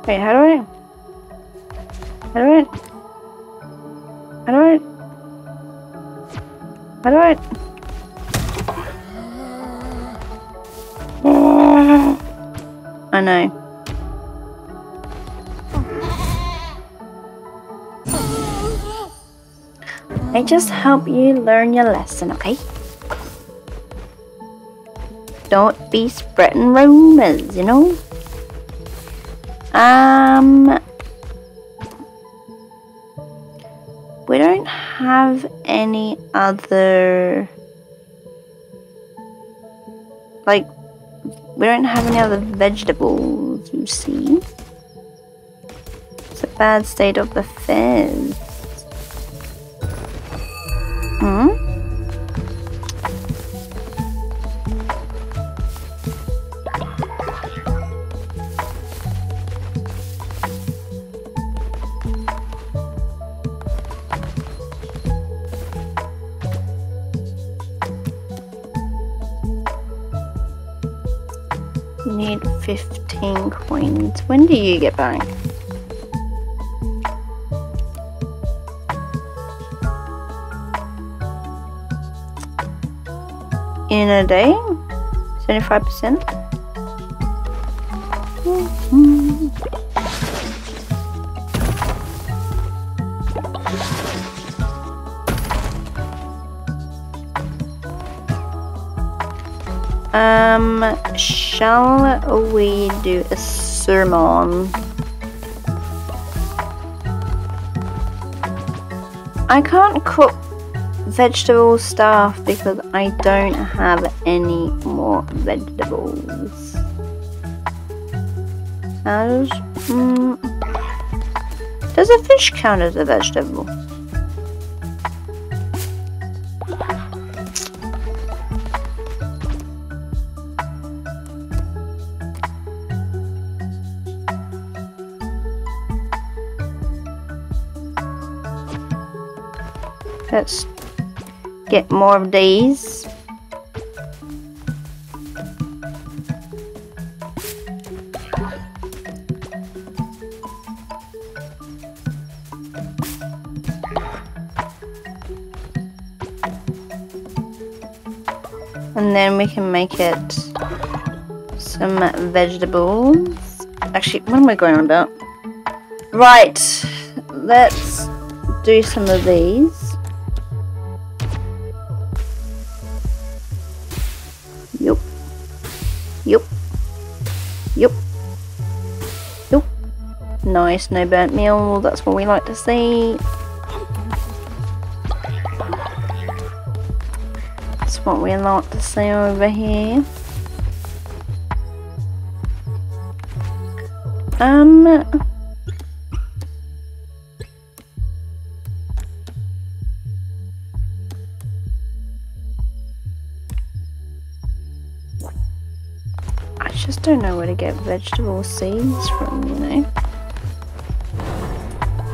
Wait, how do I? How do I? How do I? How do I? I know. I just help you learn your lesson, okay? Don't be spreading rumors, you know? Um, we don't have any other, like, we don't have any other vegetables, you see. It's a bad state of affairs. Hmm? You get back? In a day? 75%? Um, shall we do a sermon? I can't cook vegetable stuff because I don't have any more vegetables. Mm, does a fish count as a vegetable? Get more of these. And then we can make it some vegetables. Actually, what am I going on about? Right, let's do some of these. Nice, no burnt meal, that's what we like to see. That's what we like to see over here. Um, I just don't know where to get vegetable seeds from, you know?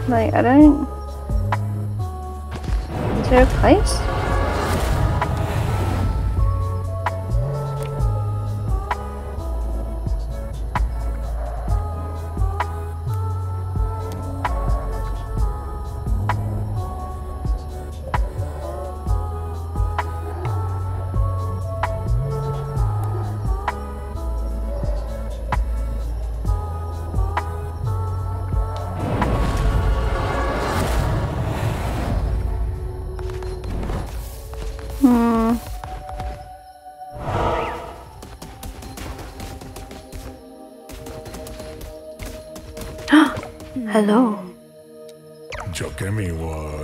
Like, I don't... Is there a place?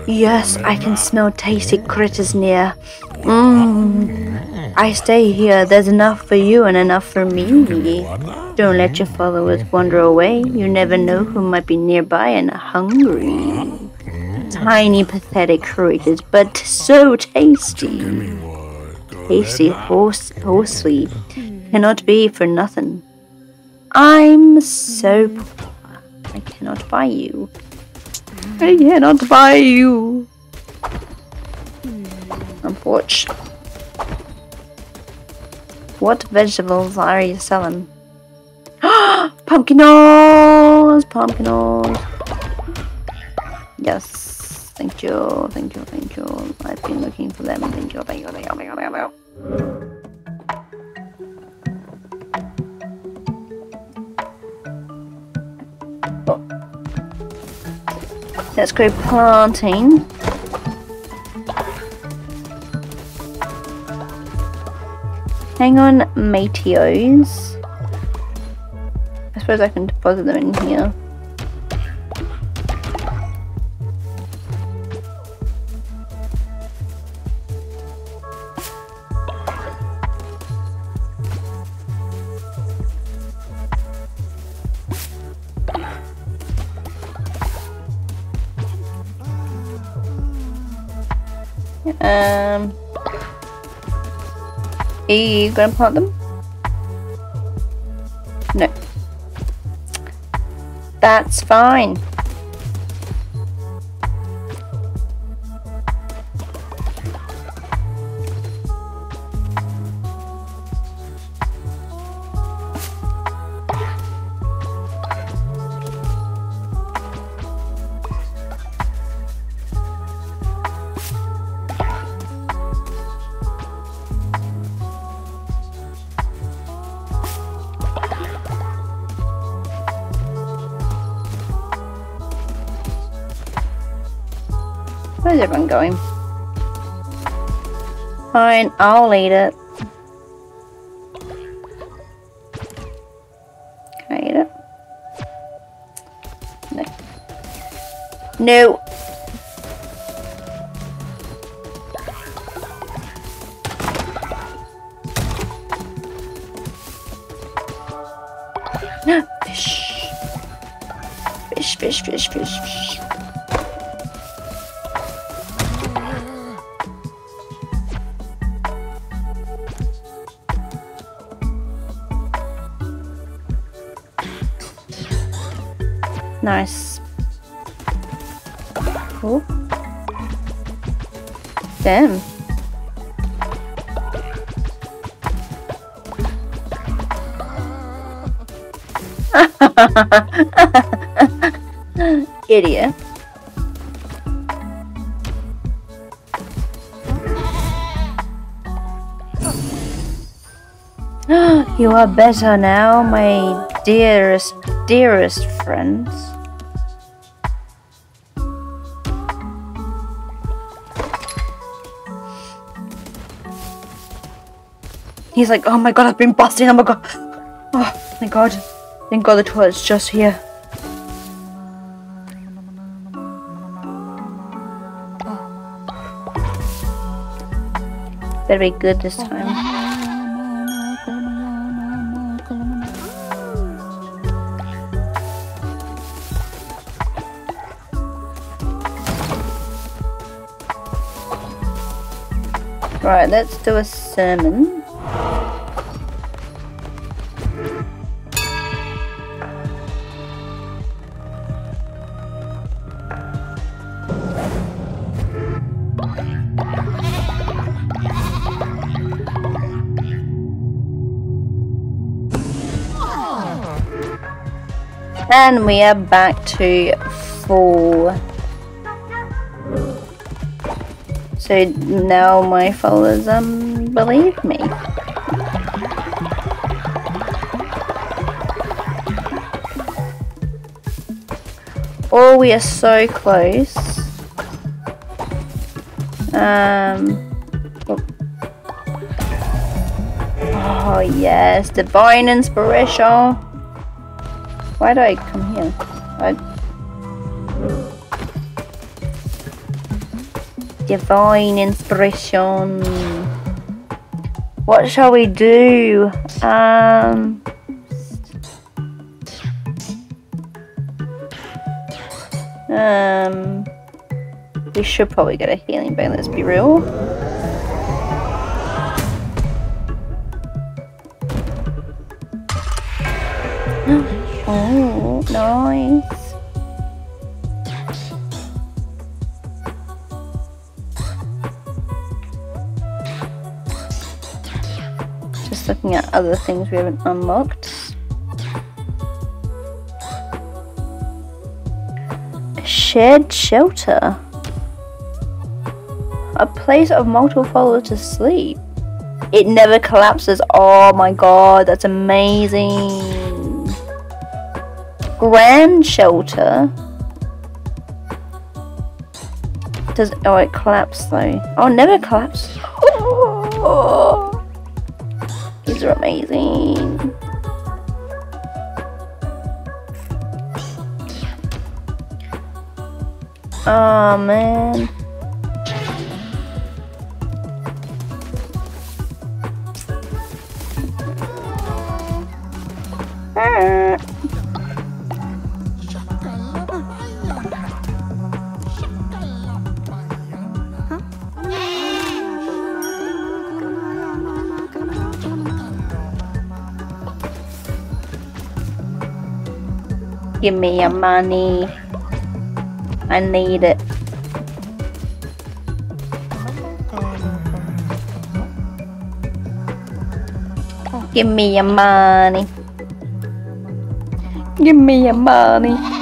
Yes, I can smell tasty critters near. Mmm. I stay here. There's enough for you and enough for me. Don't let your followers wander away. You never know who might be nearby and hungry. Tiny, pathetic creatures, but so tasty. Tasty horse, horsely cannot be for nothing. I'm so poor. I cannot buy you. I cannot buy you. Unfortunately. What vegetables are you selling? Pumpkinos! Pumpkinos! Yes. Thank you, thank you, thank you. I've been looking for them. Thank you, thank you, thank you, thank you, thank you. Oh. Let's go planting. Hang on, Mateos. I suppose I can deposit them in here. Um, are you gonna plant them? No. That's fine. Where's everyone going? Fine, I'll eat it. Can I eat it? No. No. Fish. Fish, fish, fish, fish, fish. Nice. Cool. Damn. Idiot. you are better now, my dearest, dearest friends. He's like, oh my god, I've been busting, oh my god. Oh, thank god. Thank god the toilet's just here. Oh. Better be good this time. Right, let's do a sermon. And we are back to full So now my followers um believe me. Oh, we are so close. Um. Oh yes, divine inspiration. Why do I come here? I Divine inspiration. What shall we do? Um. Um. We should probably get a healing bone, let's be real. Oh, Just looking at other things we haven't unlocked. Shared shelter. A place of multiple followers to sleep. It never collapses. Oh my god, that's amazing. Grand shelter. Does oh it collapsed though? Oh never collapse. Oh. These are amazing. Oh man. Give me your money. I need it. Give me your money. Give me your money.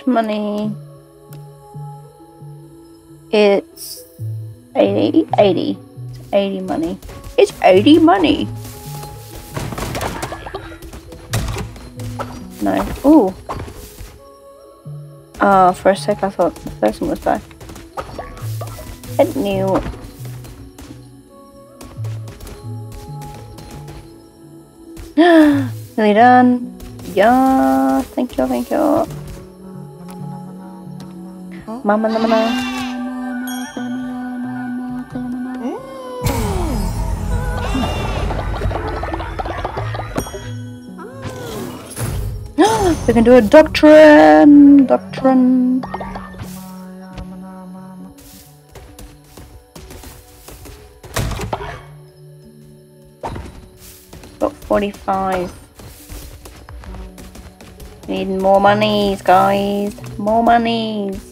Much money? It's 80, 80. It's 80 money. It's 80 money. No. Ooh. Oh, for a sec I thought the person was back. I knew. Nearly done. Yeah, thank you, thank you. Mama na. we can do a doctrine. Doctrine. Got 45. Need more monies, guys. More monies.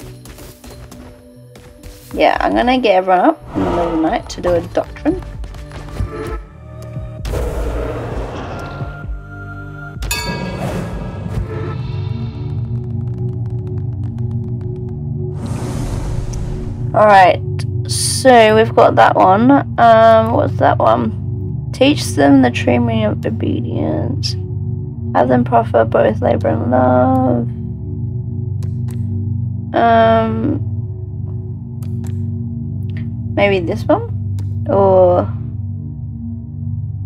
Yeah, I'm gonna get everyone up in the middle of the night to do a doctrine. Alright, so we've got that one. Um, what's that one? Teach them the true meaning of obedience. Have them proffer both labor and love. Um, maybe this one? Or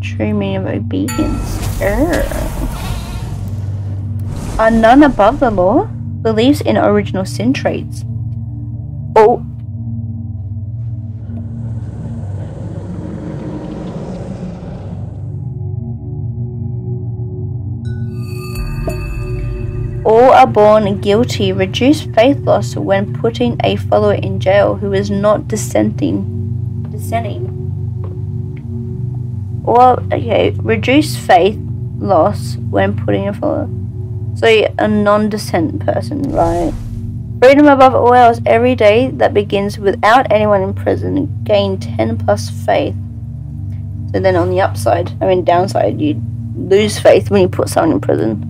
true meaning of obedience. Urgh. Are none above the law? Believes in original sin traits. Oh, All are born guilty. Reduce faith loss when putting a follower in jail who is not dissenting. Dissenting. Or okay, reduce faith loss when putting a follower. So a non-dissent person, right? Freedom above all else every day that begins without anyone in prison. Gain ten plus faith. So then on the upside, I mean downside, you lose faith when you put someone in prison.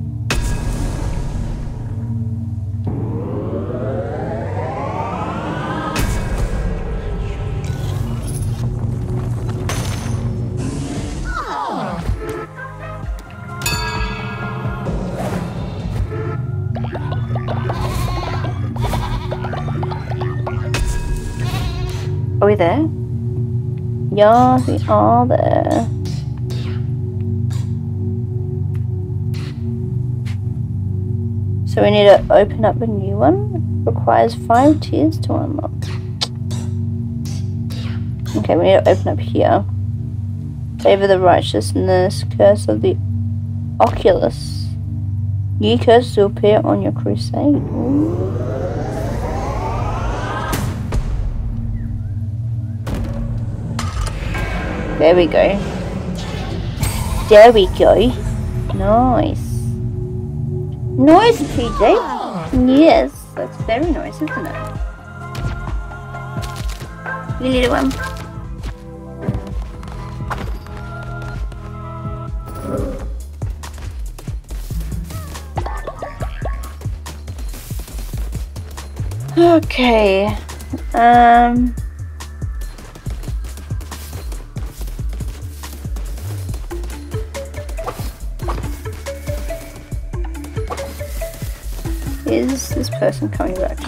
We there? Yes, we are there. So we need to open up a new one. Requires five tiers to unlock. Okay, we need to open up here. Favor the righteousness, curse of the Oculus. Ye curses will appear on your crusade. Ooh. There we go. There we go. Nice. Nice, PJ. Yes, that's very nice, isn't it? You need one. Okay. Um. Is this person coming back?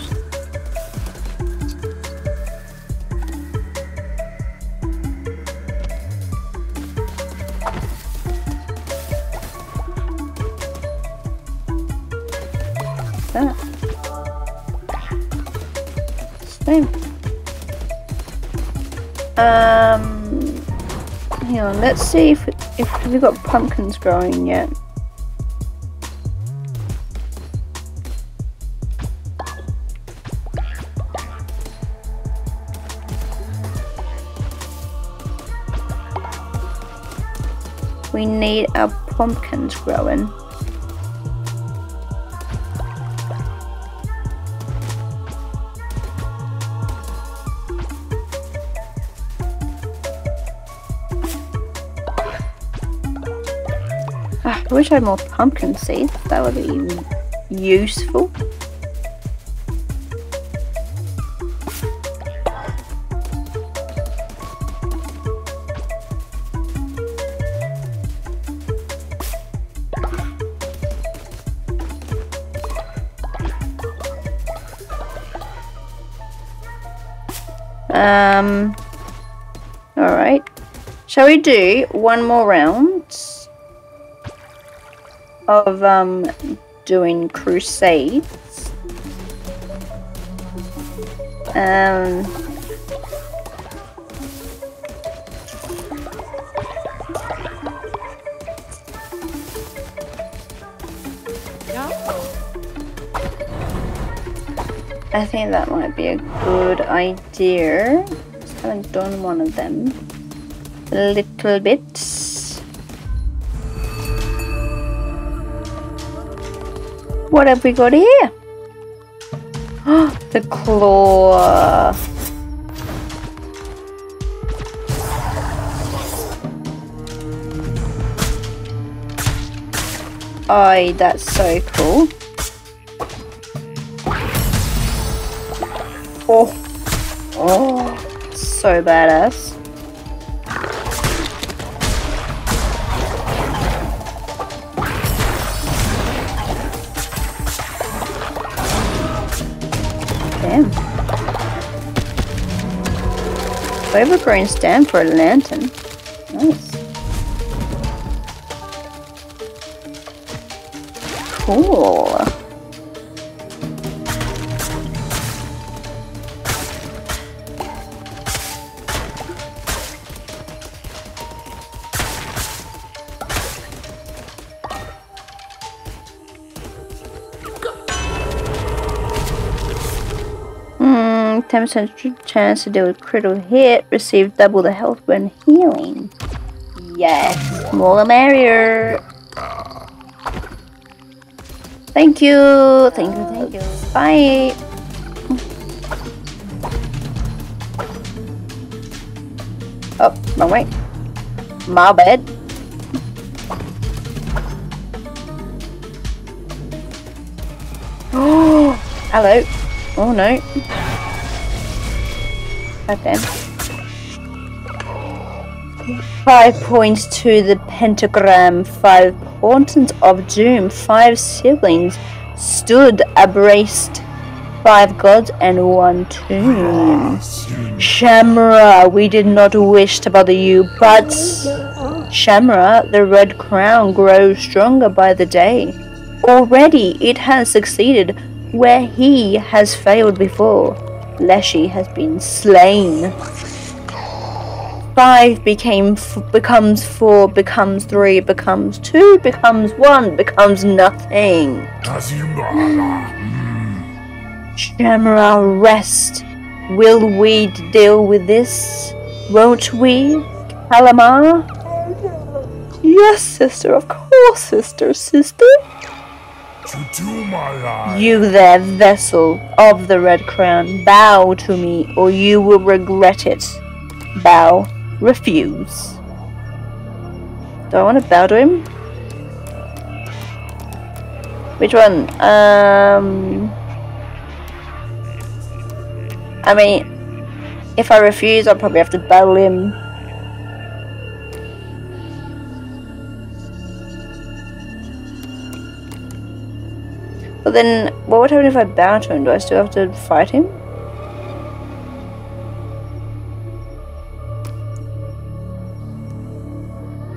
Same. Um, hang on. Let's see if if we've got pumpkins growing yet. Need our pumpkins growing. Ah, I wish I had more pumpkin seeds. That would be useful. We do one more round of um doing crusades? Um. I think that might be a good idea. Just haven't done one of them. Little bit. What have we got here? the claw. Oh, that's so cool. Oh, oh, so badass. Overgrown stand for a lantern. Nice. Cool. 10% chance to deal a critical hit, receive double the health when healing. Yes, more the merrier. Thank you, thank you, thank you. Bye. Oh, wrong way. My bad. Oh, hello. Oh no. Okay. Five points to the pentagram, five portents of doom, five siblings stood abreast, five gods and one tomb. Shamura, we did not wish to bother you, but Shamura, the red crown grows stronger by the day. Already it has succeeded where he has failed before. Leshy has been slain. Five became becomes four, becomes three, becomes two, becomes one, becomes nothing. Shamura, rest. Will we deal with this? Won't we, Kallamar? Yes, sister, of course, sister, sister. You there, vessel of the Red Crown, bow to me, or you will regret it. Bow. Refuse. Do I want to bow to him? Which one? Um. I mean, if I refuse, I'll probably have to battle him. But then, what would happen if I bow to him? Do I still have to fight him?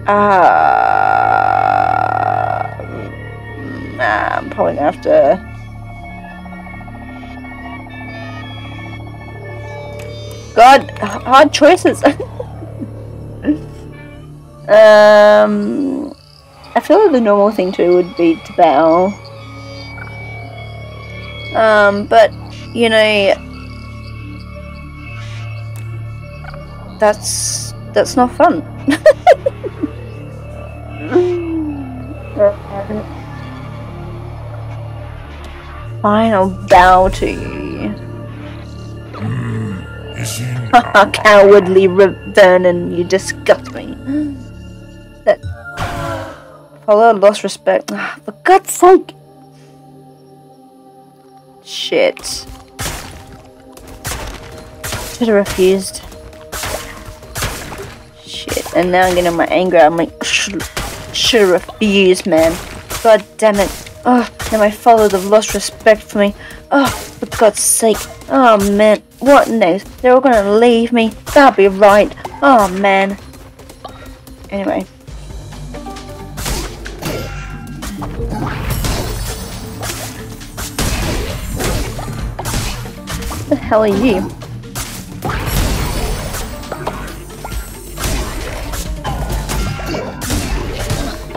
Ah, nah, I'm probably gonna have to. God, hard choices. um, I feel like the normal thing to would be to bow. Um, but you know, that's that's not fun. Fine, I'll bow to you. Cowardly Vernon, you disgust me. That follow lost respect. Ah, For God's sake! Shit. Should have refused. Shit, and now I'm getting my anger. I'm like, should have refused, man. God damn it. Oh, now my followers have lost respect for me. Oh, for God's sake. Oh man, what next? They're all gonna leave me. That'll be right. Oh man. Anyway. the hell are you?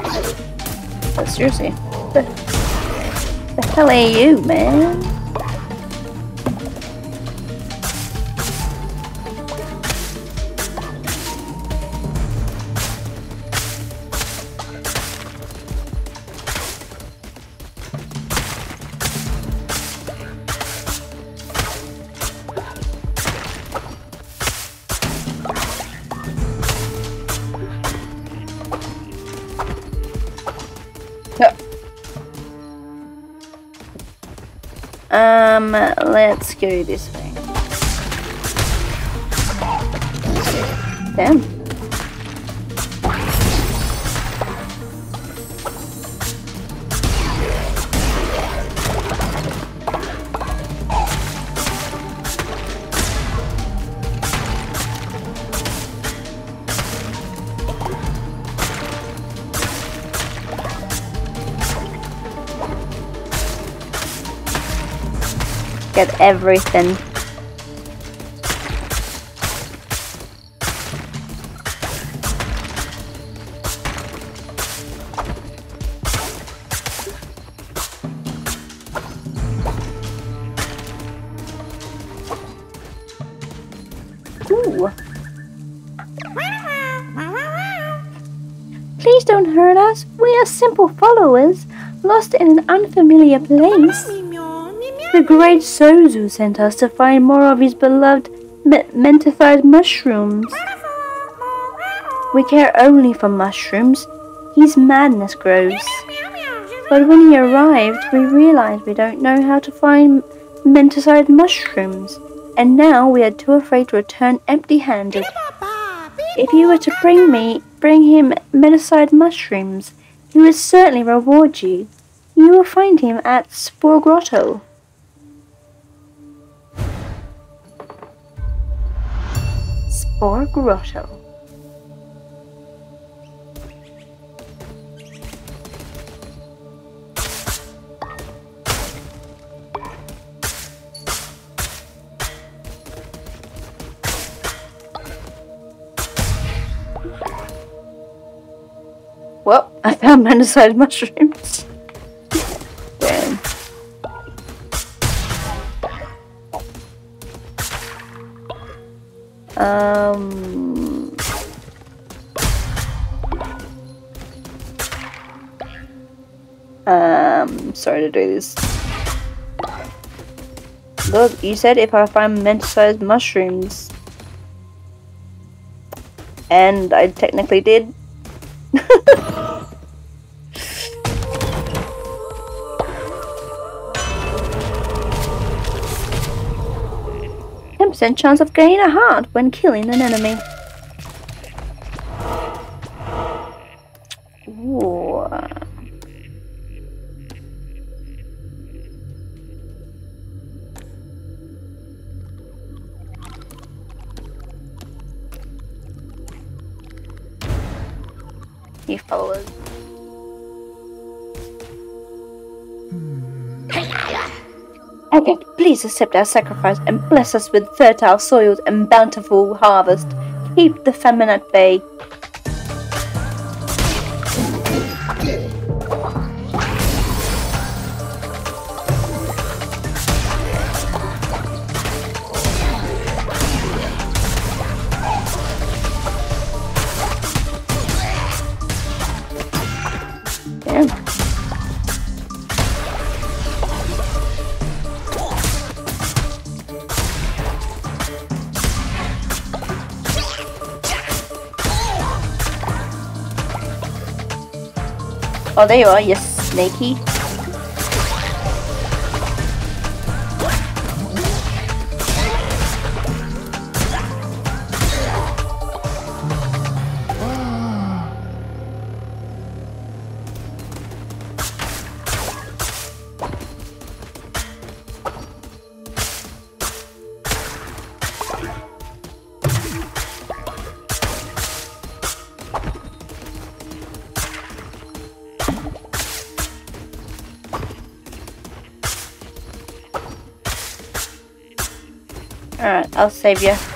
Oh, but seriously, the, the hell are you, man? Um, let's go this way. Damn. Get everything. Great Sozo sent us to find more of his beloved me- Menticide mushrooms. We care only for mushrooms. His madness grows. But when he arrived, we realized we don't know how to find Menticide mushrooms, and now we are too afraid to return empty-handed. If you were to bring me, bring him Menticide mushrooms, he would certainly reward you. You will find him at Spore Grotto. Spore Grotto. Well, I found Menacide mushrooms. Damn. Um. Um, sorry to do this. Look, you said if I find mental-sized mushrooms. And I technically did. Ten percent chance of gaining a heart when killing an enemy. Ooh. You Okay, please accept our sacrifice and bless us with fertile soils and bountiful harvest. Keep the famine at bay. Oh, there you are, you snaky. I'll save you.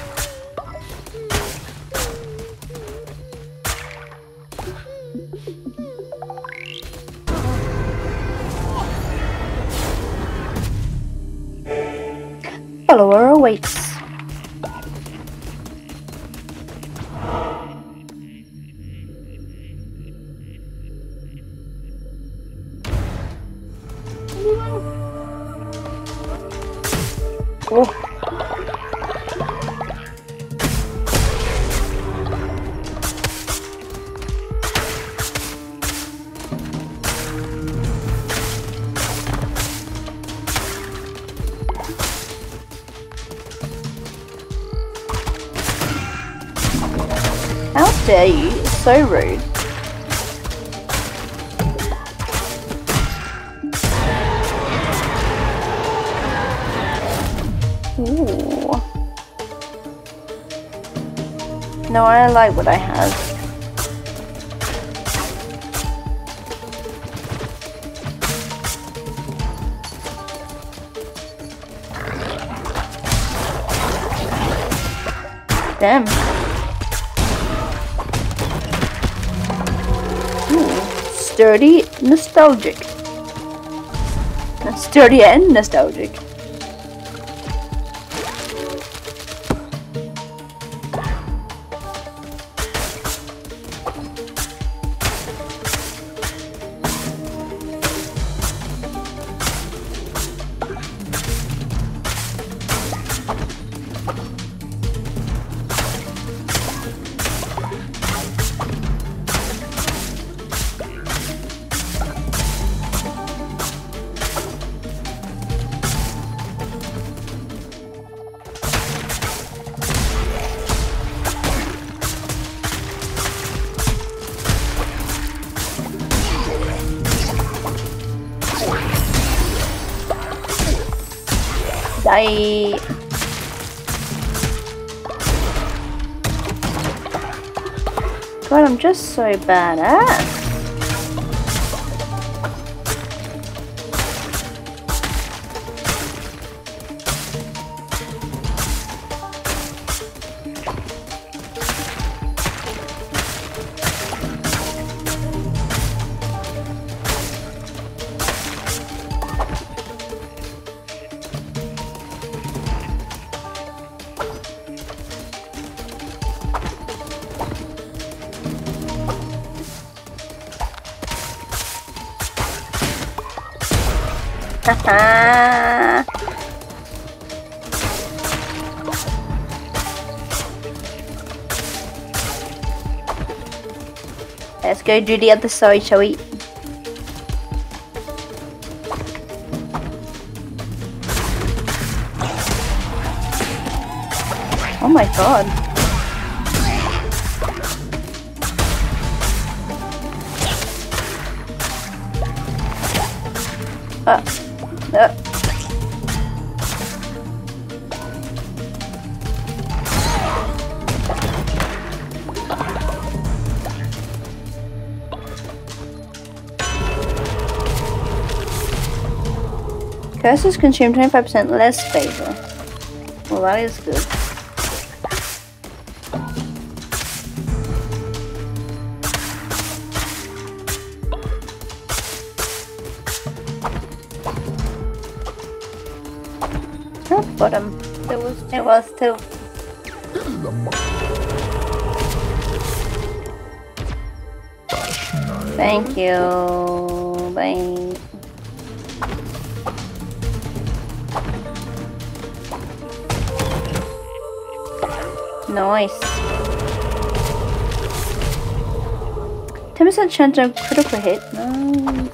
So rude. Ooh. No, I like what I sturdy, nostalgic. Sturdy and nostalgic. Just so badass. Let's go do the other side, shall we? Oh my god. Curses consume 25% less favor. Well, that is good. Top bottom. It was. It was too. Thank you. Nice. 10% chance of critical hit. Nice.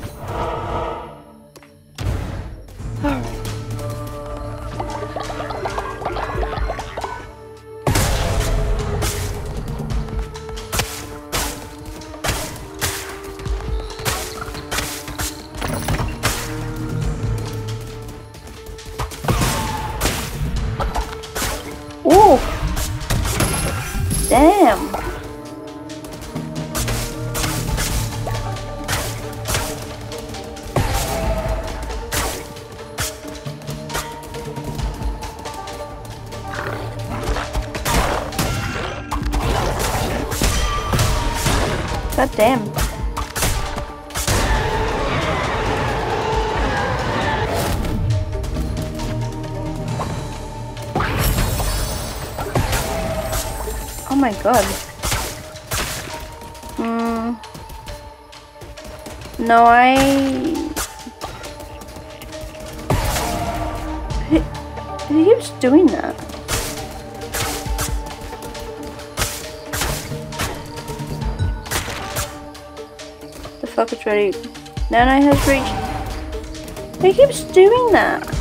God. Hmm. No, I. He, he keeps doing that. The fuck is ready? Nana has reached. He keeps doing that.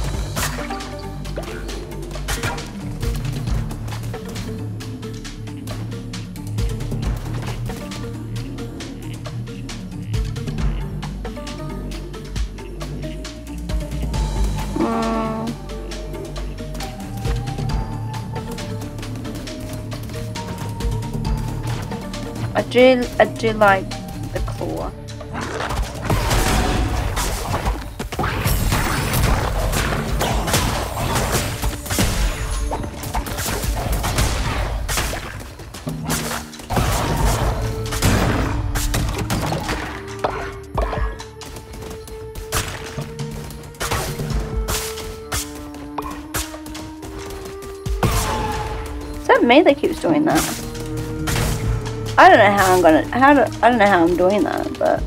Do, I do like the claw. Is that me that keeps doing that? I don't know how I'm gonna how do, I don't know how I'm doing that, but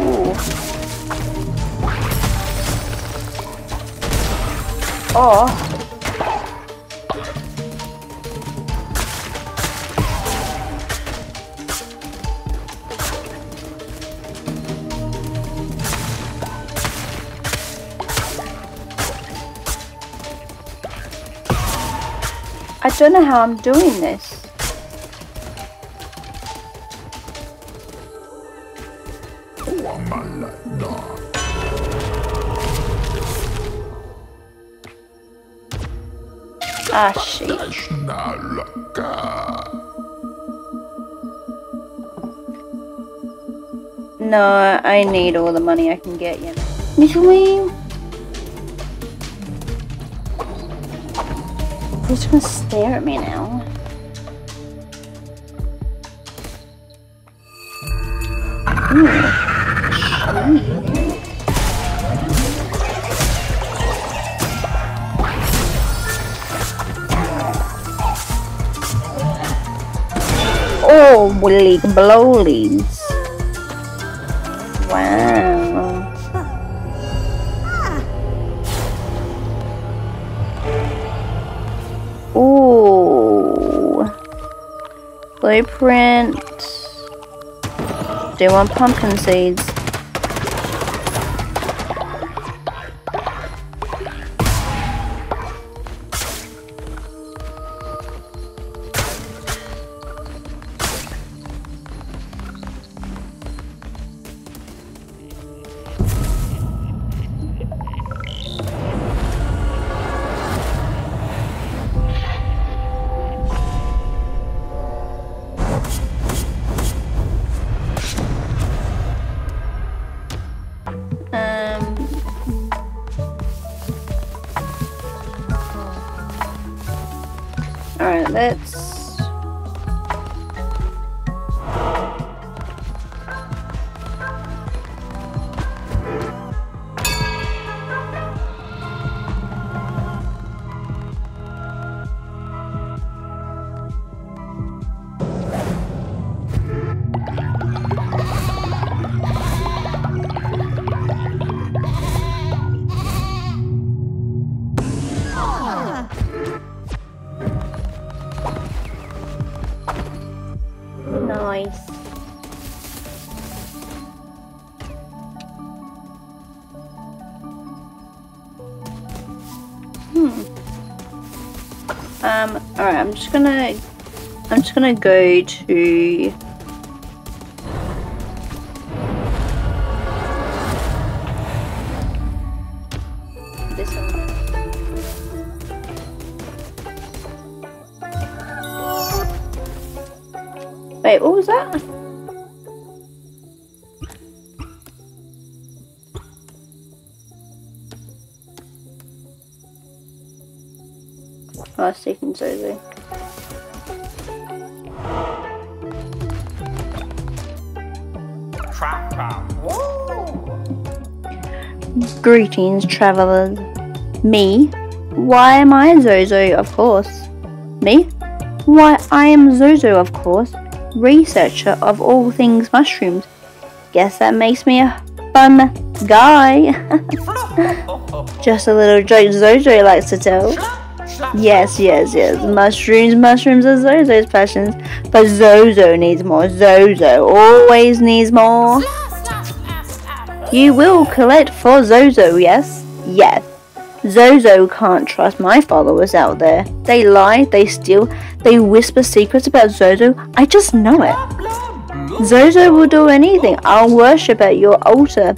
Ooh. Oh. Don't know how I'm doing this. Ah, shit. No, I need all the money I can get, you know. Literally. Who's gonna stare at me now? Ooh. Oh, willy blowlies. Do you want pumpkin seeds? Gonna go to. Wait, what was that? Oh, it's taking Zozo. Greetings, travelers. Me? Why am I Zozo, of course? Me? Why, I am Zozo, of course, researcher of all things mushrooms. Guess that makes me a fun guy. Just a little joke Zozo likes to tell. Yes, yes, yes. Mushrooms, mushrooms are Zozo's passions. But Zozo needs more. Zozo always needs more. You will collect for Zozo, yes? Yes. Zozo can't trust my followers out there. They lie, they steal, they whisper secrets about Zozo. I just know it. Zozo will do anything. I'll worship at your altar.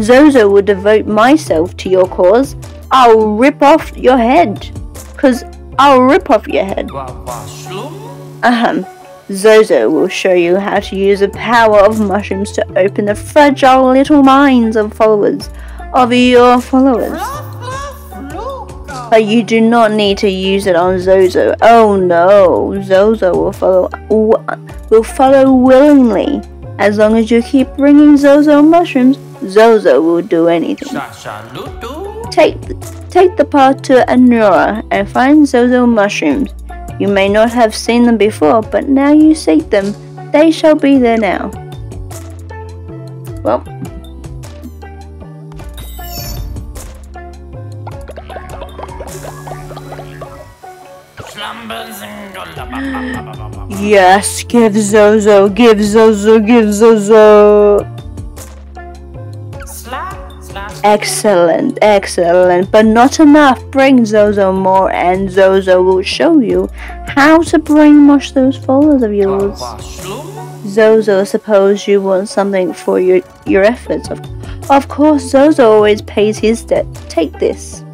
Zozo will devote myself to your cause. I'll rip off your head. Cause I'll rip off your head. Ahem. Zozo will show you how to use the power of mushrooms to open the fragile little minds of followers of your followers. But you do not need to use it on Zozo. Oh no, Zozo will follow will follow willingly. As long as you keep bringing Zozo mushrooms, Zozo will do anything. Take take the path to Anura and find Zozo mushrooms. You may not have seen them before, but now you seek them. They shall be there now. Well, Yes, give Zozo, give Zozo, give Zozo. Excellent, excellent, but not enough. Bring Zozo more, and Zozo will show you how to brainwash those followers of yours. Zozo, suppose you want something for your, your efforts. Of, of course, Zozo always pays his debt. Take this.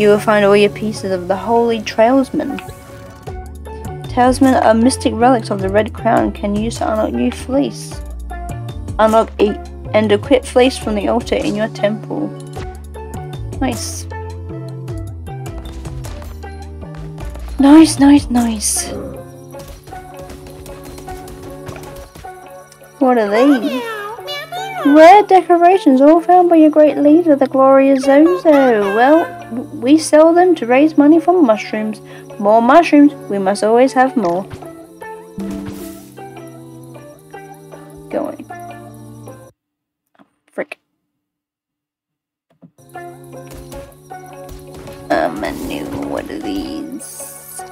You will find all your pieces of the Holy Trailsman. Talisman are mystic relics of the Red Crown can use to unlock new fleece. Unlock a and equip fleece from the altar in your temple. Nice. Nice, nice, nice. What are these? Rare decorations all found by your great leader, the glorious Zozo. Well, we sell them to raise money for mushrooms. More mushrooms, we must always have more. Going. frick. A menu, what are these?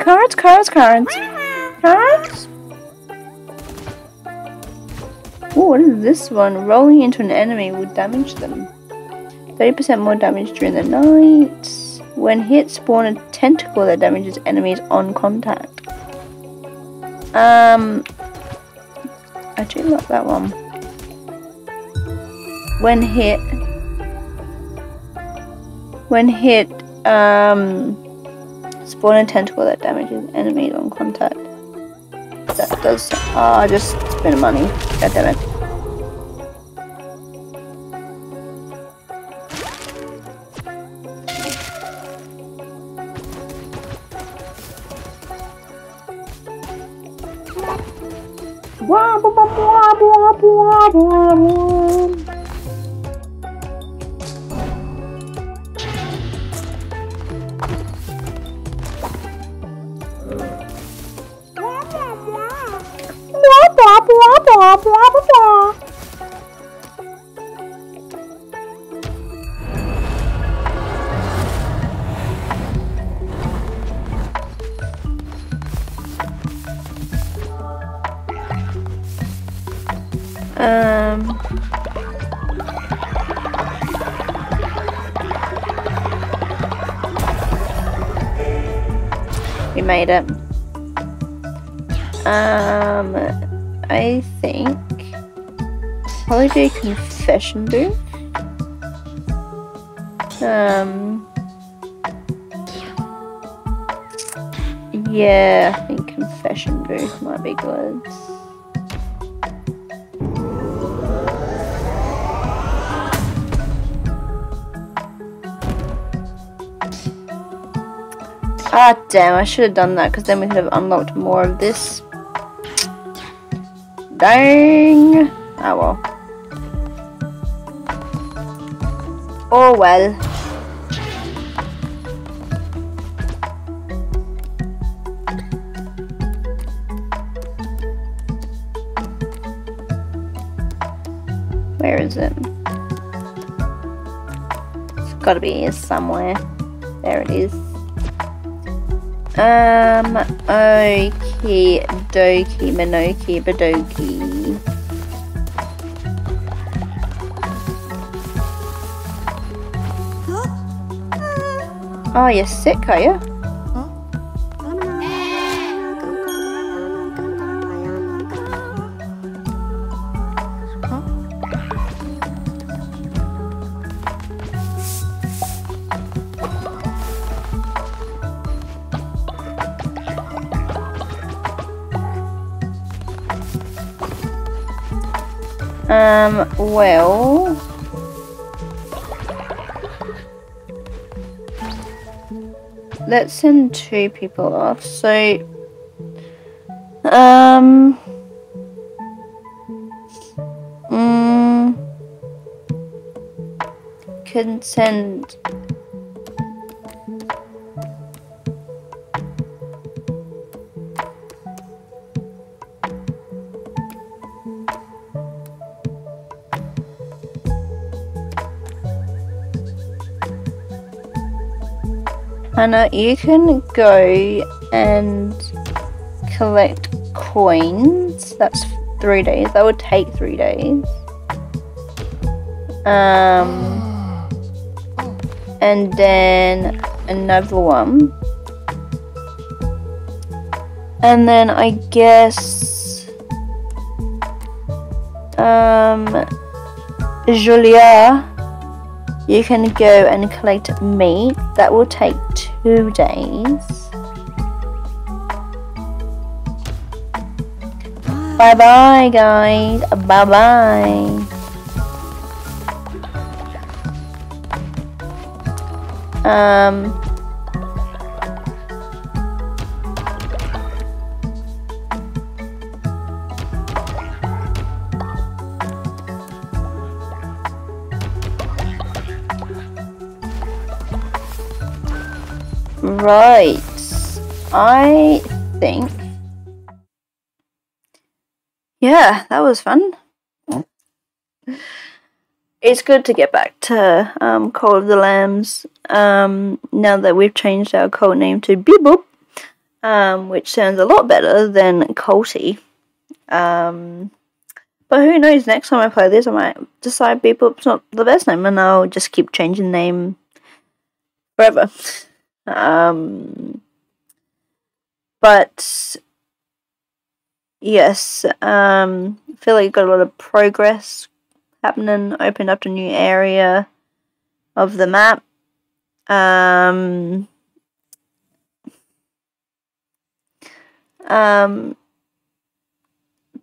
Cards, cards, cards. Cards? Ooh, what is this one? Rolling into an enemy would damage them. 30% more damage during the night. When hit, spawn a tentacle that damages enemies on contact. Um, I do like that one. When hit, when hit, um, spawn a tentacle that damages enemies on contact. That does. Oh, uh, I just spent money. God damn it. Um, I think probably do confession booth. Um, yeah, I think confession booth might be good. Ah, damn, I should have done that because then we could have unlocked more of this. Dang! Ah, well. Oh, well. Where is it? It's gotta be here somewhere. There it is. Um, okay, dokie, minoki, badoki. Oh, you're sick, are you? Well... Let's send two people off. So, um... Mm, can send Hannah, you can go and collect coins. That's three days. That would take three days. Um, and then another one. And then I guess um, Julia you can go and collect meat. That will take two days. Bye bye, guys. Bye bye. Um. Right. I think. Yeah, that was fun. It's good to get back to um, Call of the Lambs um, now that we've changed our code name to Beboop, um, which sounds a lot better than Colty. Um, but who knows, next time I play this, I might decide Beboop's not the best name and I'll just keep changing the name forever. Um, but yes, um, I feel like you got a lot of progress happening. Opened up a new area of the map. Um, um,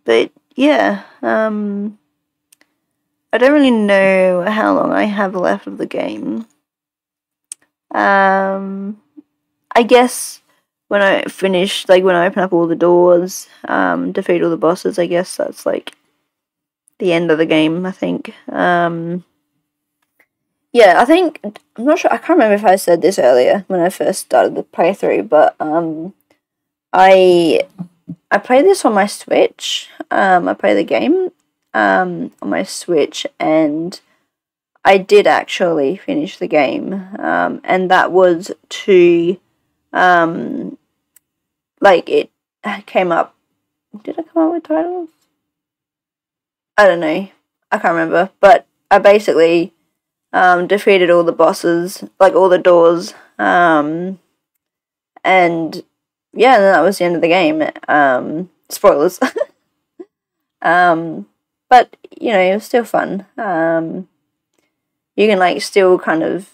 but yeah, um, I don't really know how long I have left of the game. Um, I guess when I finish, like when I open up all the doors, um, defeat all the bosses, I guess that's like the end of the game. I think. Um, yeah, I think I'm not sure. I can't remember if I said this earlier when I first started the playthrough, but um, I I play this on my Switch. Um, I play the game um, on my Switch and I did actually finish the game, um, and that was to, um, like it came up. Did I come up with titles? I don't know. I can't remember, but I basically um, defeated all the bosses, like all the doors, um, and yeah, that was the end of the game. Um, spoilers. um, but you know, it was still fun. Um, you can like still kind of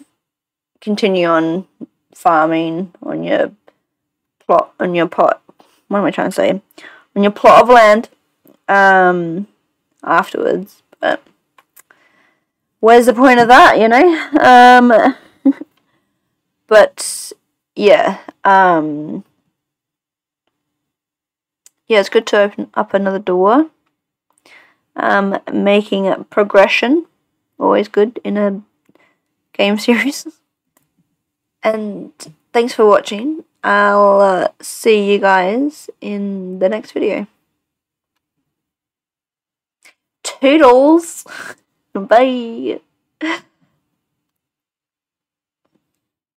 continue on farming on your plot on your pot what am I trying to say? On your plot of land um afterwards. But where's the point of that, you know? Um but yeah, um yeah, it's good to open up another door. Um, making a progression always good in a game series. and thanks for watching. I'll uh, see you guys in the next video. Toodles! Bye!